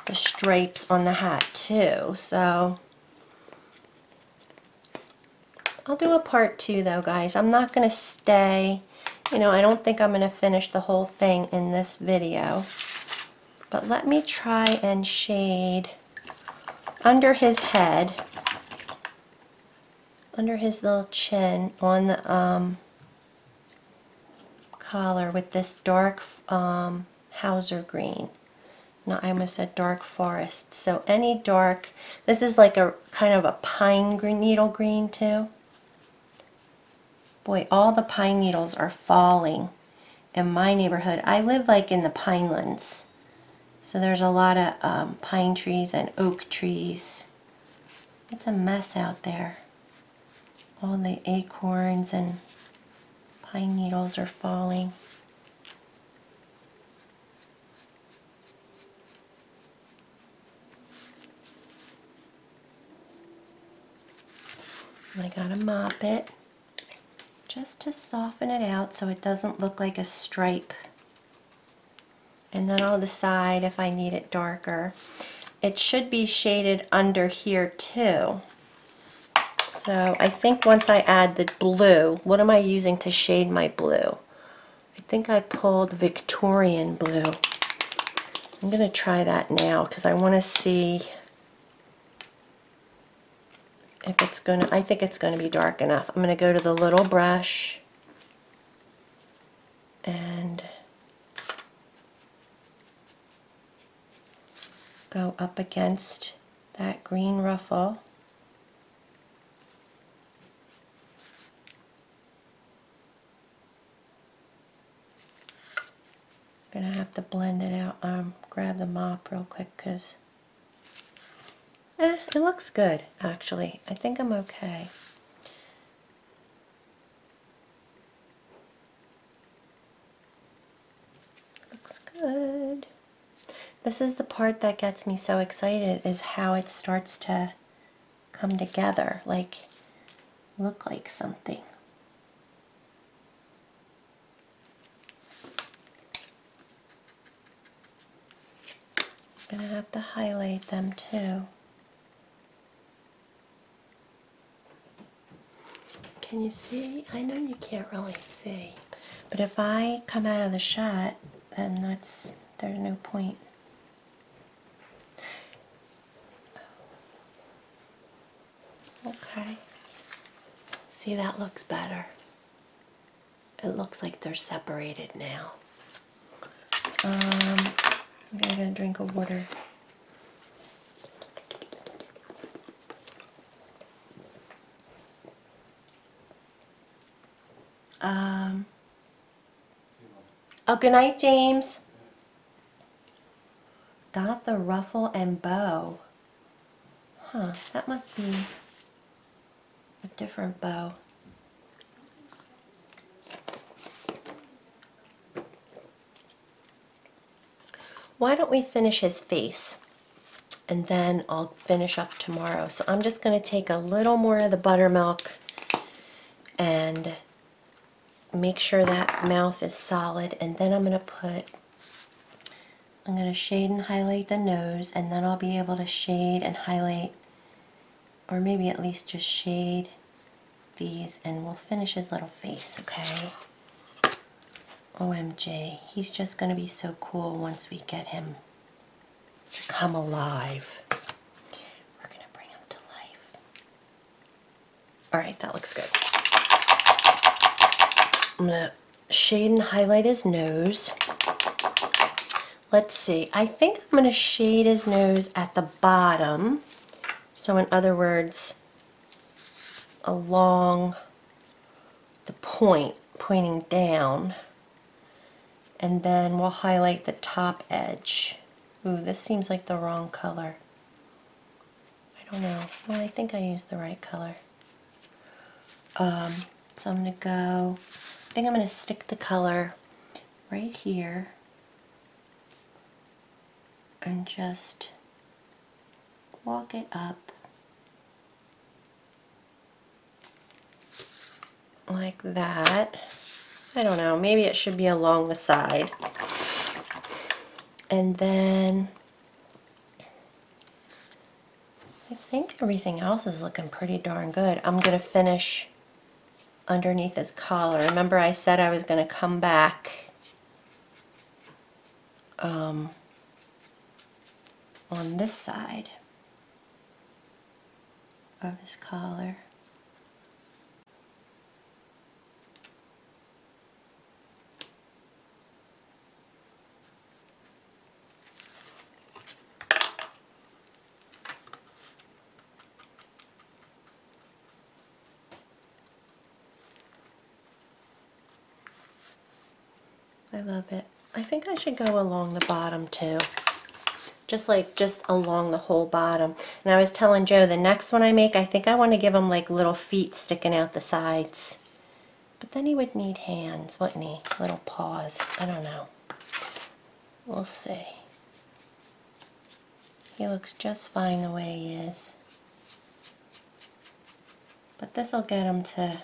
the stripes on the hat too. So I'll do a part two though guys. I'm not going to stay, you know, I don't think I'm going to finish the whole thing in this video. But let me try and shade under his head under his little chin on the um, collar with this dark um, Hauser green. No, I almost said dark forest. So any dark, this is like a kind of a pine green, needle green too. Boy, all the pine needles are falling in my neighborhood. I live like in the pinelands. So there's a lot of um, pine trees and oak trees. It's a mess out there. All the acorns and pine needles are falling. I gotta mop it just to soften it out so it doesn't look like a stripe. And then I'll decide if I need it darker. It should be shaded under here too. So I think once I add the blue, what am I using to shade my blue? I think I pulled Victorian blue. I'm going to try that now because I want to see if it's going to, I think it's going to be dark enough. I'm going to go to the little brush and go up against that green ruffle. Gonna have to blend it out. Um, grab the mop real quick because eh, it looks good actually. I think I'm okay. Looks good. This is the part that gets me so excited is how it starts to come together, like look like something. I'm Gonna have to highlight them too. Can you see? I know you can't really see, but if I come out of the shot, then that's, there's no point. Okay. See, that looks better. It looks like they're separated now. Um, I'm gonna get a drink of water. Um, oh, good night, James. Got the ruffle and bow. Huh, that must be a different bow. Why don't we finish his face? And then I'll finish up tomorrow. So I'm just going to take a little more of the buttermilk and make sure that mouth is solid. And then I'm going to put, I'm going to shade and highlight the nose. And then I'll be able to shade and highlight, or maybe at least just shade these. And we'll finish his little face, okay? OMG, he's just going to be so cool once we get him to come alive. We're going to bring him to life. All right, that looks good. I'm going to shade and highlight his nose. Let's see, I think I'm going to shade his nose at the bottom. So in other words, along the point, pointing down and then we'll highlight the top edge. Ooh, this seems like the wrong color. I don't know. Well, I think I used the right color. Um, so I'm going to go, I think I'm going to stick the color right here and just walk it up like that. I don't know, maybe it should be along the side. And then I think everything else is looking pretty darn good. I'm going to finish underneath his collar. Remember I said I was going to come back um, on this side of his collar. I love it. I think I should go along the bottom too. Just like, just along the whole bottom. And I was telling Joe, the next one I make, I think I want to give him like little feet sticking out the sides. But then he would need hands, wouldn't he? Little paws. I don't know. We'll see. He looks just fine the way he is. But this will get him to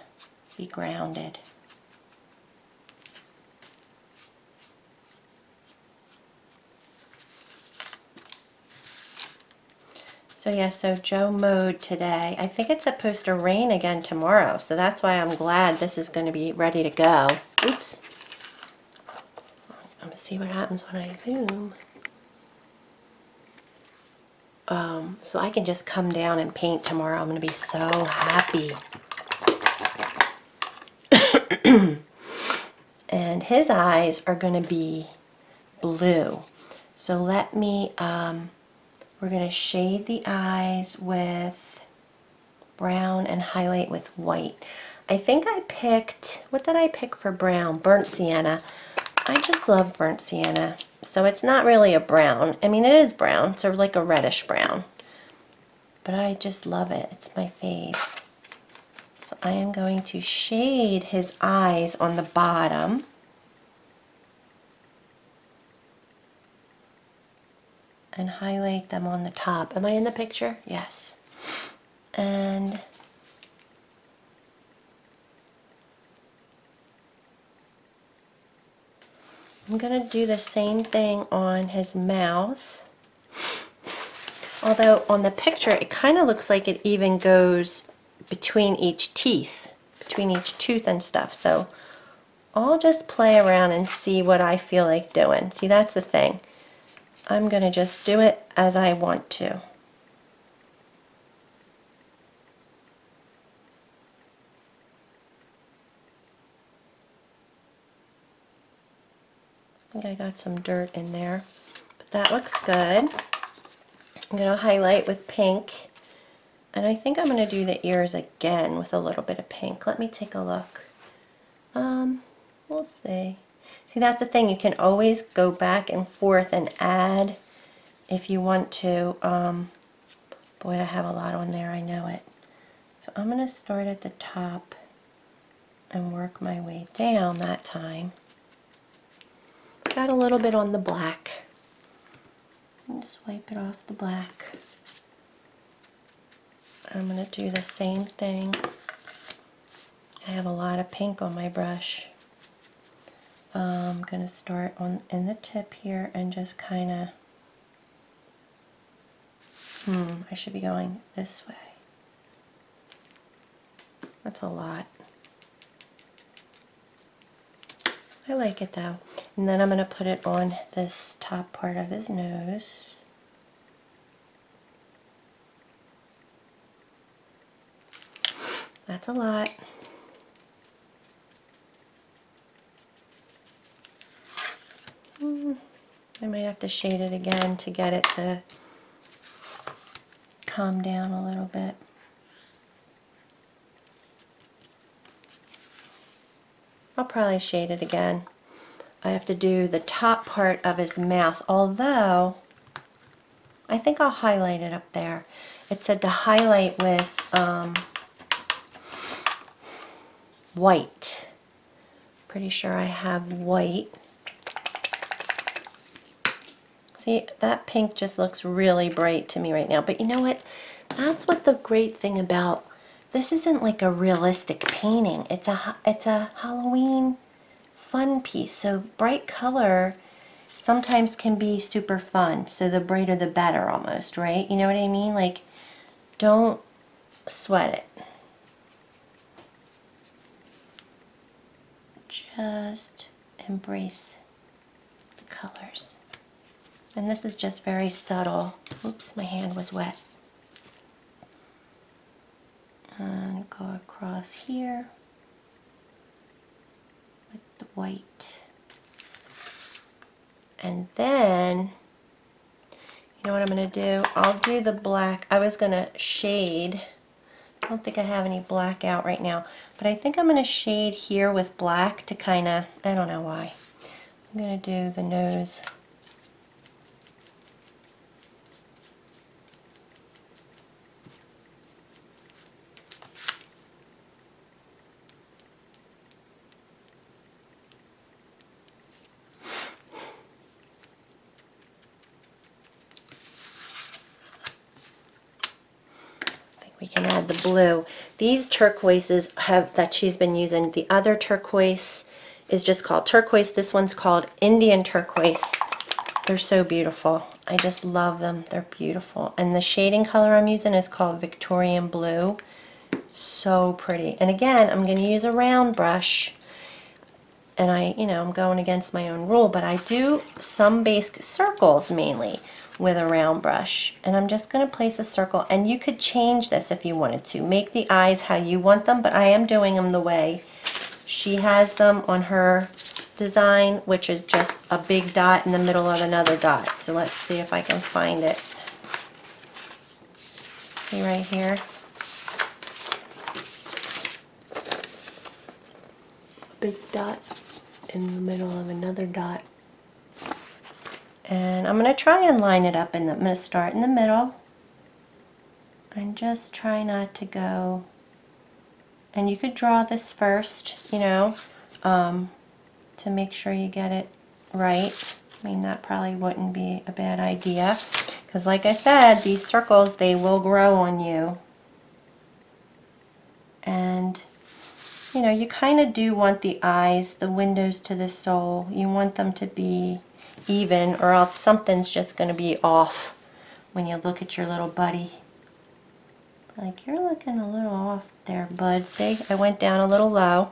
be grounded. So yeah, so Joe mowed today. I think it's supposed to rain again tomorrow, so that's why I'm glad this is going to be ready to go. Oops. I'm going to see what happens when I zoom. Um, so I can just come down and paint tomorrow. I'm going to be so happy. and his eyes are going to be blue. So let me... Um, we're going to shade the eyes with brown and highlight with white. I think I picked, what did I pick for brown? Burnt sienna. I just love burnt sienna. So it's not really a brown. I mean, it is brown. It's like a reddish brown. But I just love it. It's my fave. So I am going to shade his eyes on the bottom. And highlight them on the top. Am I in the picture? Yes. And I'm going to do the same thing on his mouth. Although on the picture it kind of looks like it even goes between each teeth, between each tooth and stuff. So I'll just play around and see what I feel like doing. See, that's the thing. I'm going to just do it as I want to. I think I got some dirt in there, but that looks good. I'm going to highlight with pink, and I think I'm going to do the ears again with a little bit of pink. Let me take a look. Um, we'll see. See, that's the thing. You can always go back and forth and add if you want to. Um, boy, I have a lot on there. I know it. So I'm going to start at the top and work my way down that time. Got a little bit on the black. Just wipe it off the black. I'm going to do the same thing. I have a lot of pink on my brush. I'm going to start on in the tip here and just kind of, hmm, I should be going this way. That's a lot. I like it though. And then I'm going to put it on this top part of his nose. That's a lot. I might have to shade it again to get it to calm down a little bit. I'll probably shade it again. I have to do the top part of his mouth, although I think I'll highlight it up there. It said to highlight with um, white. Pretty sure I have white. See, that pink just looks really bright to me right now. But you know what? That's what the great thing about this isn't like a realistic painting. It's a it's a Halloween fun piece. So bright color sometimes can be super fun. So the brighter the better almost, right? You know what I mean? Like don't sweat it. Just embrace the colors. And this is just very subtle. Oops, my hand was wet. And go across here with the white. And then, you know what I'm going to do? I'll do the black. I was going to shade. I don't think I have any black out right now. But I think I'm going to shade here with black to kind of, I don't know why. I'm going to do the nose These turquoises have that she's been using. The other turquoise is just called turquoise. This one's called Indian turquoise. They're so beautiful. I just love them. They're beautiful. And the shading color I'm using is called Victorian Blue. So pretty. And again, I'm going to use a round brush. And I, you know, I'm going against my own rule, but I do some base circles mainly with a round brush. And I'm just going to place a circle. And you could change this if you wanted to. Make the eyes how you want them, but I am doing them the way she has them on her design, which is just a big dot in the middle of another dot. So let's see if I can find it. See right here? A big dot in the middle of another dot. And I'm going to try and line it up, and I'm going to start in the middle. And just try not to go and you could draw this first you know um, to make sure you get it right. I mean that probably wouldn't be a bad idea because like I said these circles they will grow on you. And you know you kind of do want the eyes the windows to the soul. You want them to be even or else something's just going to be off when you look at your little buddy. Like, you're looking a little off there, bud. See, I went down a little low.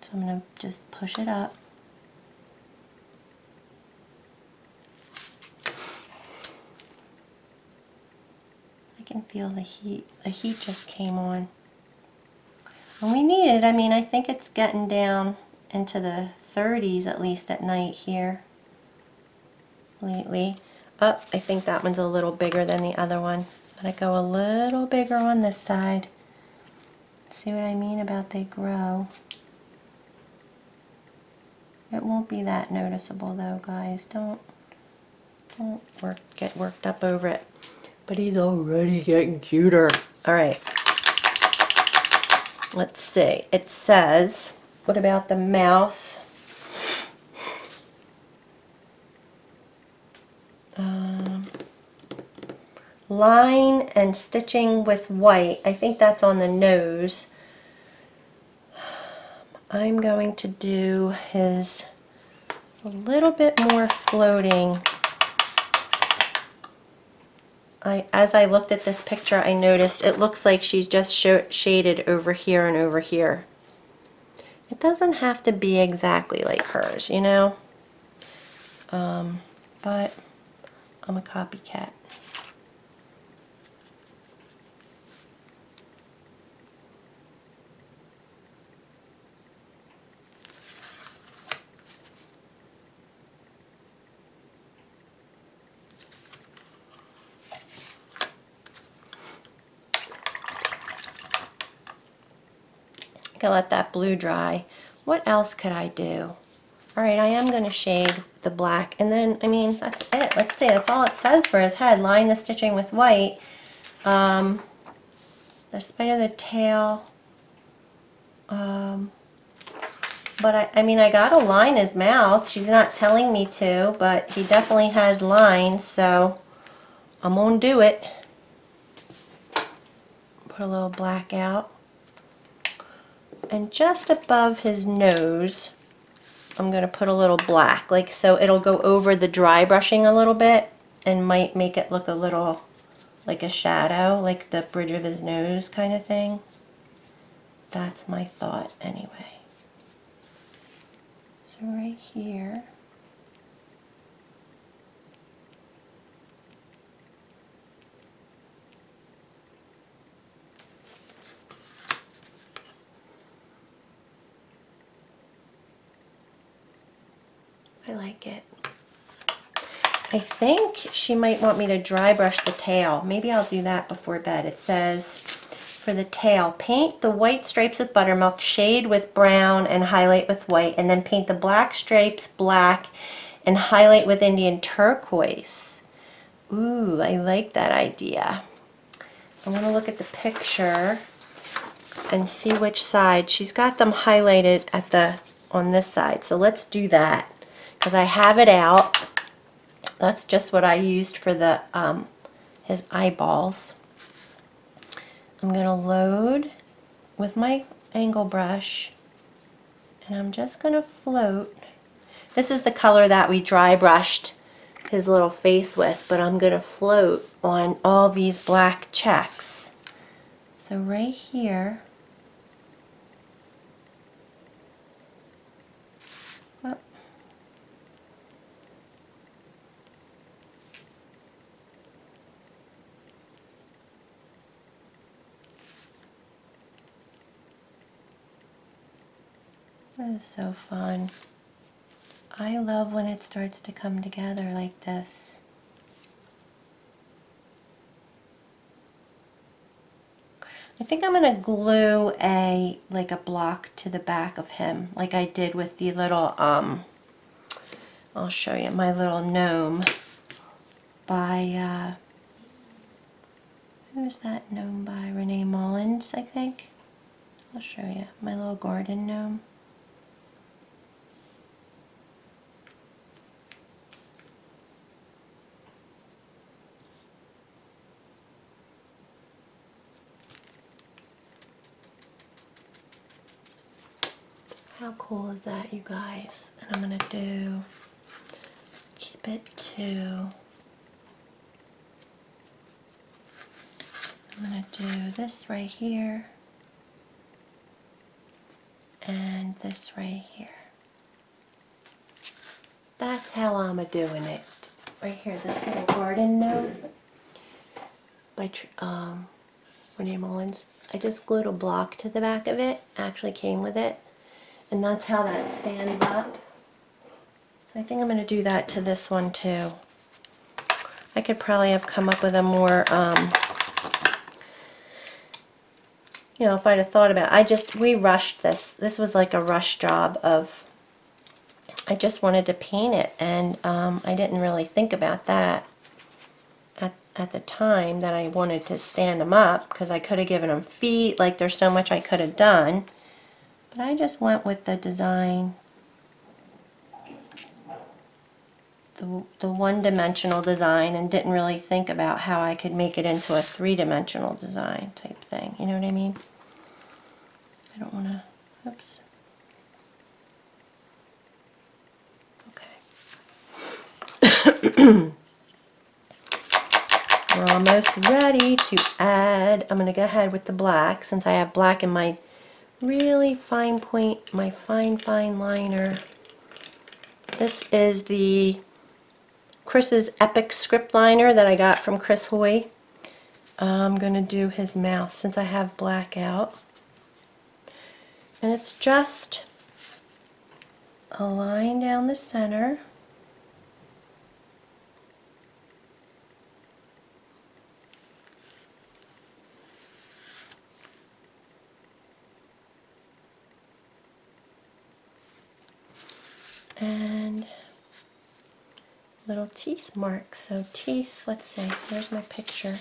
So I'm going to just push it up. I can feel the heat. The heat just came on. And we need it. I mean, I think it's getting down into the 30s at least at night here lately. Oh, I think that one's a little bigger than the other one. But I go a little bigger on this side. See what I mean about they grow? It won't be that noticeable though, guys. Don't don't work get worked up over it. But he's already getting cuter. All right. Let's see. It says, what about the mouth? Um, line and stitching with white. I think that's on the nose. I'm going to do his a little bit more floating. I, as I looked at this picture, I noticed it looks like she's just sh shaded over here and over here. It doesn't have to be exactly like hers, you know? Um, but I'm a copycat. Gonna let that blue dry. What else could I do? All right, I am going to shade the black. And then, I mean, that's Let's see, that's all it says for his head. Line the stitching with white. Um, the spider, the tail. Um, but I, I mean, I got to line his mouth. She's not telling me to, but he definitely has lines, so I'm going to do it. Put a little black out. And just above his nose, I'm going to put a little black, like so it'll go over the dry brushing a little bit and might make it look a little like a shadow, like the bridge of his nose kind of thing. That's my thought anyway. So right here, I like it. I think she might want me to dry brush the tail. Maybe I'll do that before bed. It says for the tail, paint the white stripes with buttermilk, shade with brown and highlight with white, and then paint the black stripes black and highlight with Indian turquoise. Ooh, I like that idea. I'm going to look at the picture and see which side. She's got them highlighted at the on this side, so let's do that because I have it out. That's just what I used for the um, his eyeballs. I'm going to load with my angle brush and I'm just going to float. This is the color that we dry brushed his little face with, but I'm going to float on all these black checks. So right here, Is so fun. I love when it starts to come together like this. I think I'm going to glue a like a block to the back of him like I did with the little um I'll show you my little gnome by uh who's that gnome by Renee Mullins I think I'll show you my little garden gnome How cool is that, you guys? And I'm going to do, keep it to, I'm going to do this right here and this right here. That's how I'm a doing it. Right here, this little garden note by um, Renee Mullins. I just glued a block to the back of it. Actually came with it. And that's how that stands up. So I think I'm going to do that to this one too. I could probably have come up with a more, um, you know, if I'd have thought about it. I just, we rushed this. This was like a rush job of, I just wanted to paint it and um, I didn't really think about that at, at the time that I wanted to stand them up because I could have given them feet. Like there's so much I could have done. But I just went with the design, the, the one-dimensional design and didn't really think about how I could make it into a three-dimensional design type thing. You know what I mean? I don't want to, oops. Okay. We're almost ready to add, I'm going to go ahead with the black since I have black in my really fine point my fine fine liner. This is the Chris's Epic script liner that I got from Chris Hoy. I'm going to do his mouth since I have black out. And it's just a line down the center. Little teeth marks. So teeth, let's see, here's my picture.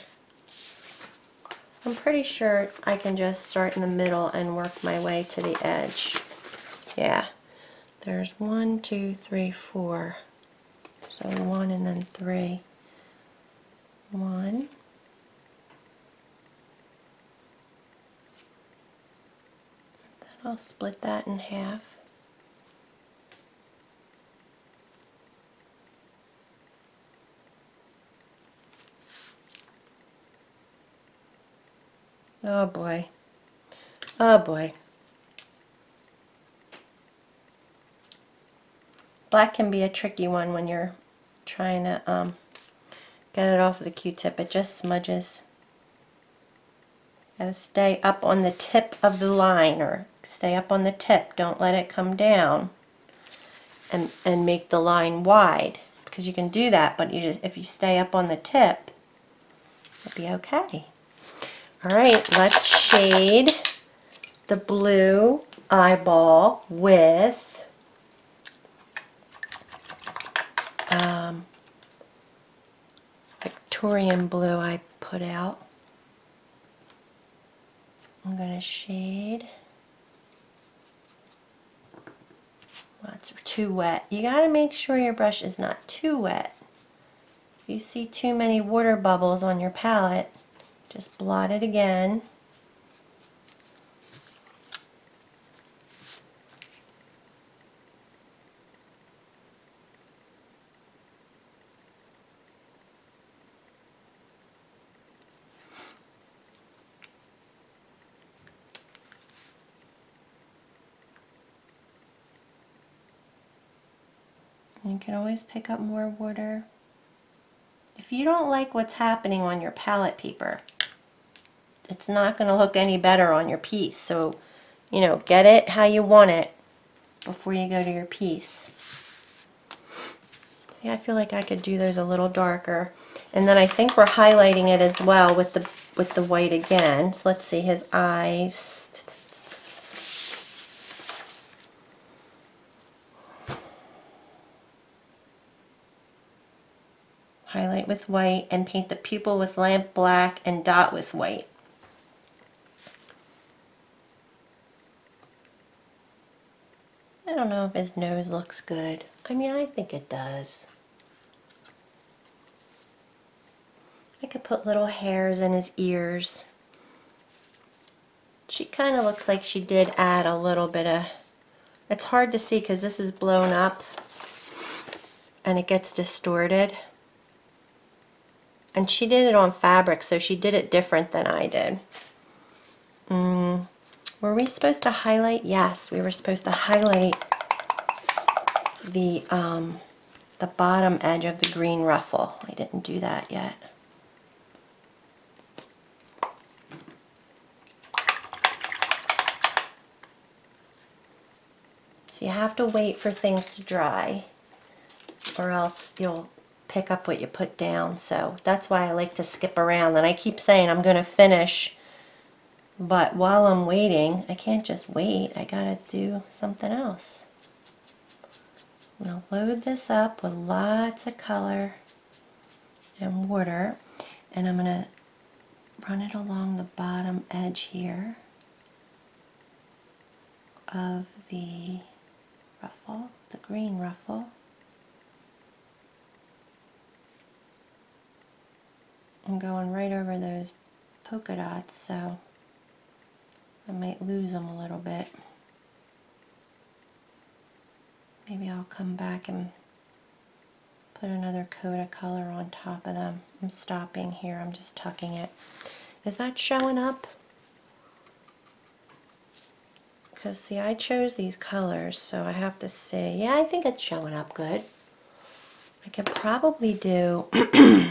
I'm pretty sure I can just start in the middle and work my way to the edge. Yeah, there's one, two, three, four. So one and then three. One. Then I'll split that in half. Oh boy. Oh boy. Black can be a tricky one when you're trying to um, get it off of the Q-tip. It just smudges. Gotta stay up on the tip of the line or stay up on the tip. Don't let it come down and, and make the line wide because you can do that but you just if you stay up on the tip it'll be okay. Alright, let's shade the blue eyeball with um, Victorian blue I put out. I'm going to shade. It's too wet. You got to make sure your brush is not too wet. If you see too many water bubbles on your palette, just blot it again. You can always pick up more water. If you don't like what's happening on your palette paper, it's not going to look any better on your piece. So, you know, get it how you want it before you go to your piece. See, I feel like I could do those a little darker. And then I think we're highlighting it as well with the with the white again. So let's see his eyes. Highlight with white and paint the pupil with lamp black and dot with white. I don't know if his nose looks good. I mean, I think it does. I could put little hairs in his ears. She kind of looks like she did add a little bit of, it's hard to see because this is blown up and it gets distorted. And she did it on fabric, so she did it different than I did. Mm. Were we supposed to highlight? Yes, we were supposed to highlight the, um, the bottom edge of the green ruffle. I didn't do that yet. So you have to wait for things to dry or else you'll pick up what you put down. So that's why I like to skip around. And I keep saying I'm going to finish. But while I'm waiting, I can't just wait. I got to do something else. I'm to load this up with lots of color and water. And I'm to run it along the bottom edge here of the ruffle, the green ruffle. I'm going right over those polka dots, so I might lose them a little bit. Maybe I'll come back and put another coat of color on top of them. I'm stopping here, I'm just tucking it. Is that showing up? Because see, I chose these colors, so I have to say, yeah, I think it's showing up good. I could probably do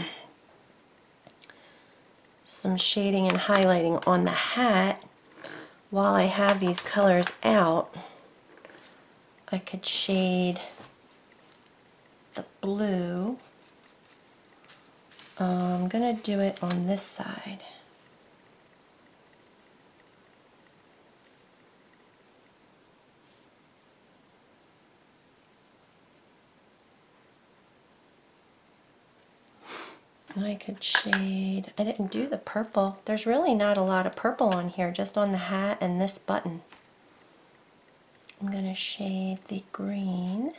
some shading and highlighting on the hat while I have these colors out. I could shade the blue. I'm going to do it on this side. I could shade, I didn't do the purple. There's really not a lot of purple on here, just on the hat and this button. I'm going to shade the green.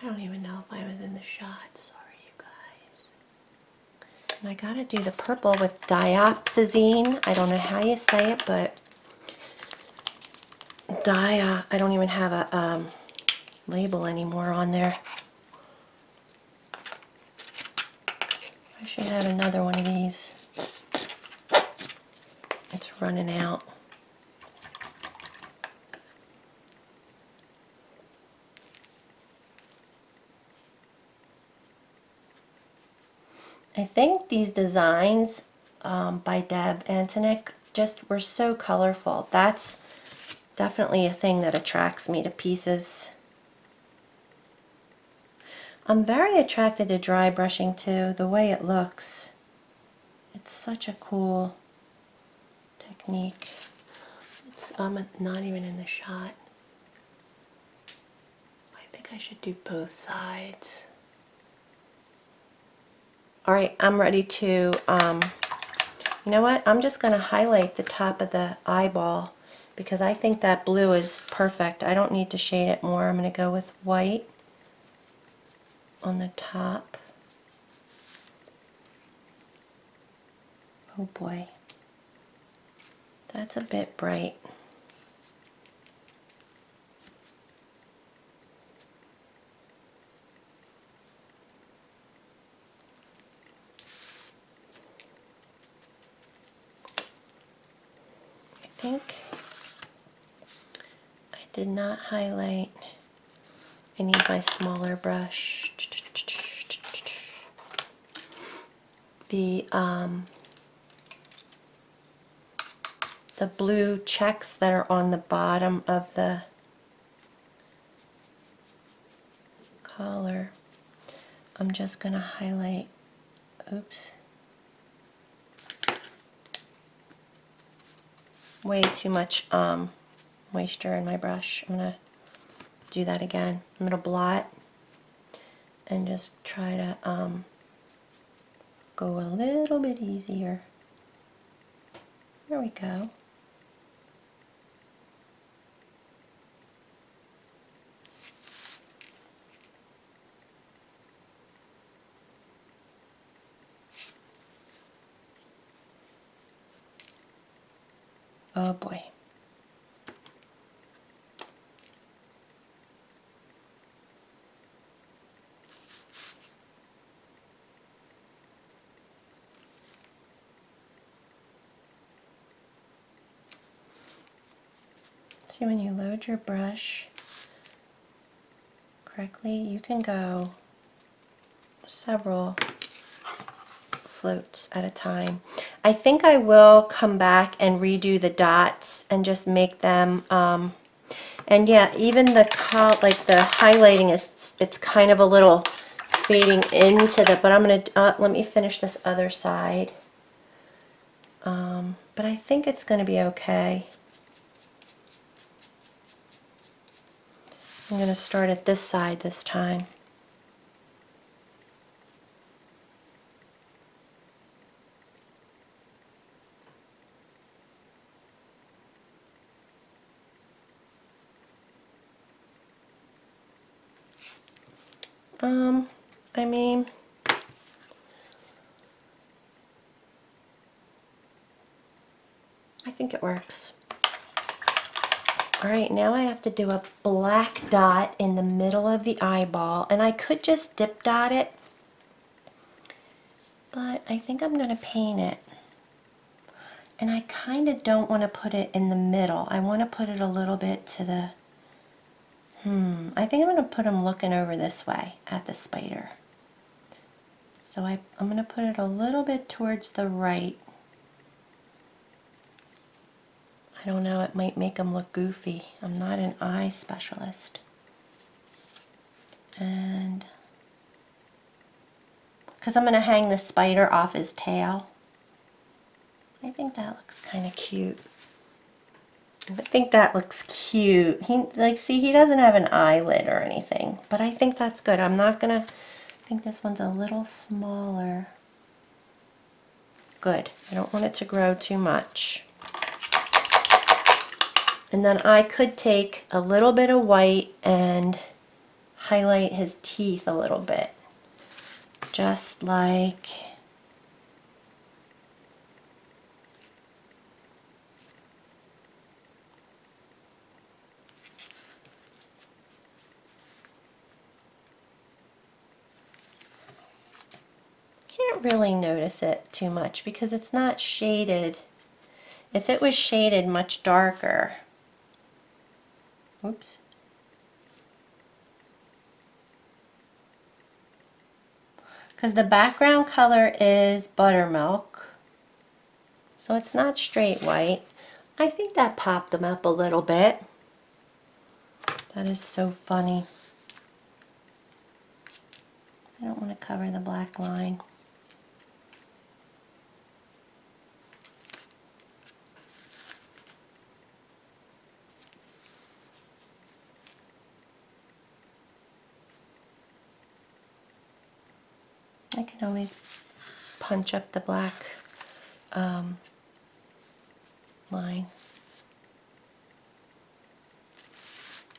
I don't even know if I was in the shot, sorry. And I gotta do the purple with diopsazine. I don't know how you say it, but dia, I don't even have a um, label anymore on there. I should have another one of these. It's running out. I think these designs um, by Deb Antonick just were so colorful. That's definitely a thing that attracts me to pieces. I'm very attracted to dry brushing too, the way it looks. It's such a cool technique. It's I'm not even in the shot. I think I should do both sides. All right, I'm ready to, um, you know what? I'm just going to highlight the top of the eyeball because I think that blue is perfect. I don't need to shade it more. I'm going to go with white on the top. Oh boy, that's a bit bright. Think I did not highlight. I need my smaller brush. The um, the blue checks that are on the bottom of the collar. I'm just going to highlight, oops, way too much um, moisture in my brush. I'm going to do that again. I'm going to blot and just try to um, go a little bit easier. There we go. Oh boy. See, when you load your brush correctly, you can go several floats at a time. I think I will come back and redo the dots and just make them, um, and yeah, even the, like the highlighting is, it's kind of a little fading into the, but I'm going to, uh, let me finish this other side. Um, but I think it's going to be okay. I'm going to start at this side this time. Um, I mean, I think it works. Alright, now I have to do a black dot in the middle of the eyeball, and I could just dip dot it, but I think I'm going to paint it. And I kind of don't want to put it in the middle. I want to put it a little bit to the Hmm, I think I'm going to put him looking over this way at the spider. So I, I'm going to put it a little bit towards the right. I don't know, it might make him look goofy. I'm not an eye specialist. And because I'm going to hang the spider off his tail. I think that looks kind of cute. I think that looks cute. He like see he doesn't have an eyelid or anything, but I think that's good. I'm not gonna I think this one's a little smaller. Good. I don't want it to grow too much. And then I could take a little bit of white and highlight his teeth a little bit. Just like can't really notice it too much because it's not shaded. If it was shaded much darker, oops, because the background color is buttermilk, so it's not straight white. I think that popped them up a little bit. That is so funny. I don't want to cover the black line. Can always punch up the black um, line.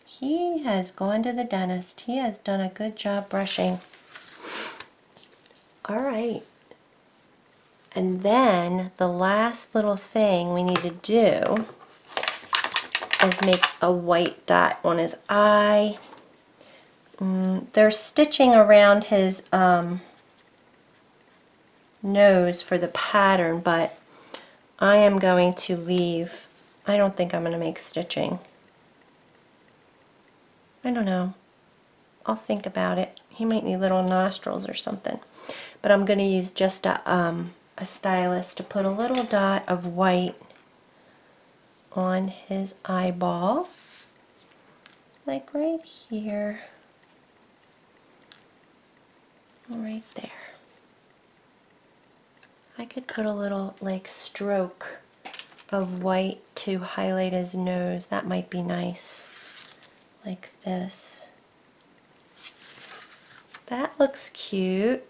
He has gone to the dentist. He has done a good job brushing. All right. And then the last little thing we need to do is make a white dot on his eye. Mm, they're stitching around his um, nose for the pattern, but I am going to leave I don't think I'm going to make stitching. I don't know. I'll think about it. He might need little nostrils or something. But I'm going to use just a, um, a stylus to put a little dot of white on his eyeball. Like right here. Right there. I could put a little like stroke of white to highlight his nose. That might be nice. Like this. That looks cute.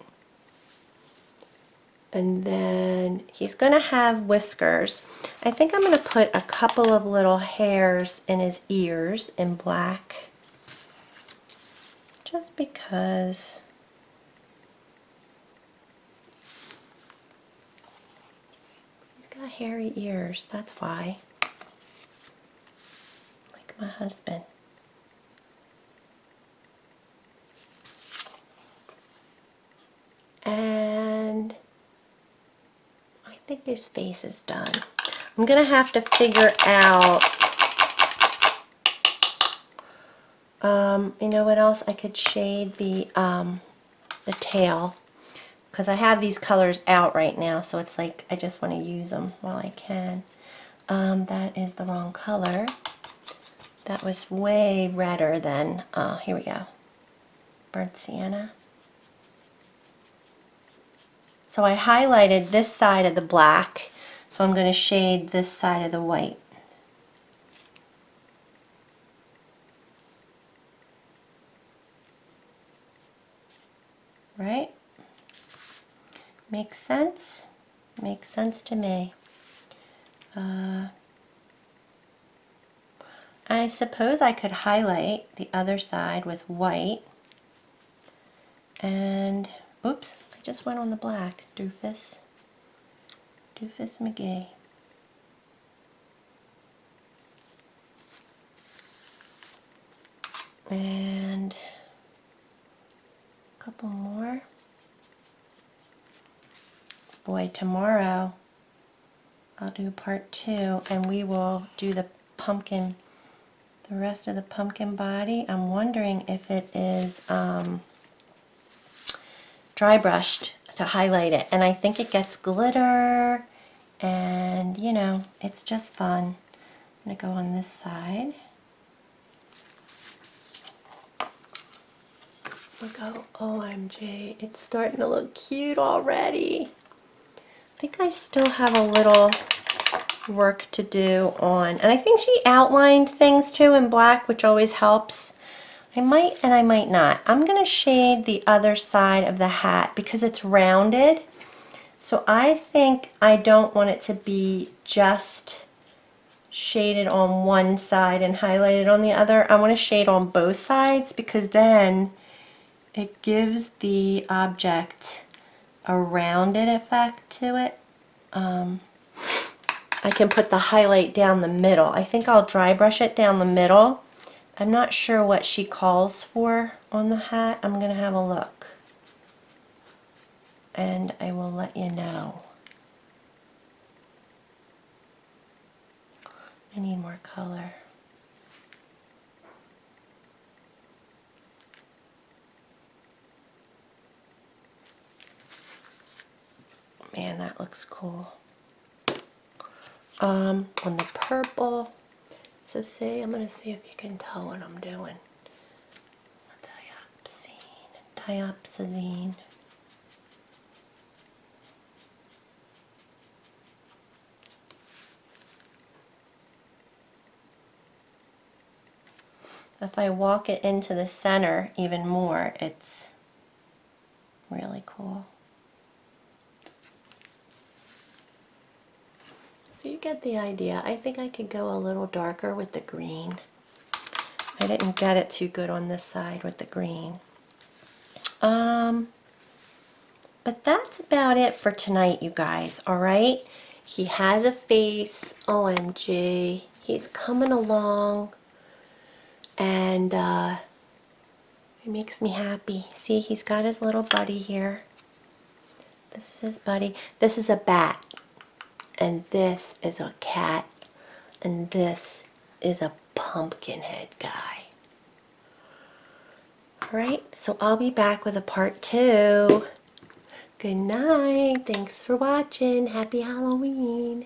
And then he's going to have whiskers. I think I'm going to put a couple of little hairs in his ears in black. Just because got hairy ears, that's why. Like my husband. And I think his face is done. I'm going to have to figure out, um, you know what else? I could shade the, um, the tail because I have these colors out right now so it's like I just want to use them while I can. Um, that is the wrong color. That was way redder than, uh, here we go, burnt sienna. So I highlighted this side of the black, so I'm going to shade this side of the white. Right? Makes sense? Makes sense to me. Uh, I suppose I could highlight the other side with white. And, oops, I just went on the black. Doofus. Doofus McGee. And a couple more boy, tomorrow I'll do part two and we will do the pumpkin, the rest of the pumpkin body. I'm wondering if it is um, dry brushed to highlight it. And I think it gets glitter and, you know, it's just fun. I'm to go on this side. Look how, OMG, it's starting to look cute already. I think I still have a little work to do on, and I think she outlined things too in black, which always helps. I might and I might not. I'm going to shade the other side of the hat because it's rounded. So I think I don't want it to be just shaded on one side and highlighted on the other. I want to shade on both sides because then it gives the object a rounded effect to it. Um, I can put the highlight down the middle. I think I'll dry brush it down the middle. I'm not sure what she calls for on the hat. I'm going to have a look. And I will let you know. I need more color. Man, that looks cool. Um, on the purple, so see, I'm going to see if you can tell what I'm doing. Diopsine, diopsazine. If I walk it into the center even more, it's really cool. So you get the idea. I think I could go a little darker with the green. I didn't get it too good on this side with the green. Um, but that's about it for tonight, you guys, all right? He has a face. OMG. He's coming along. And uh, it makes me happy. See, he's got his little buddy here. This is his buddy. This is a bat and this is a cat And this is a pumpkin head guy. Alright, so I'll be back with a part two. Good night. Thanks for watching. Happy Halloween.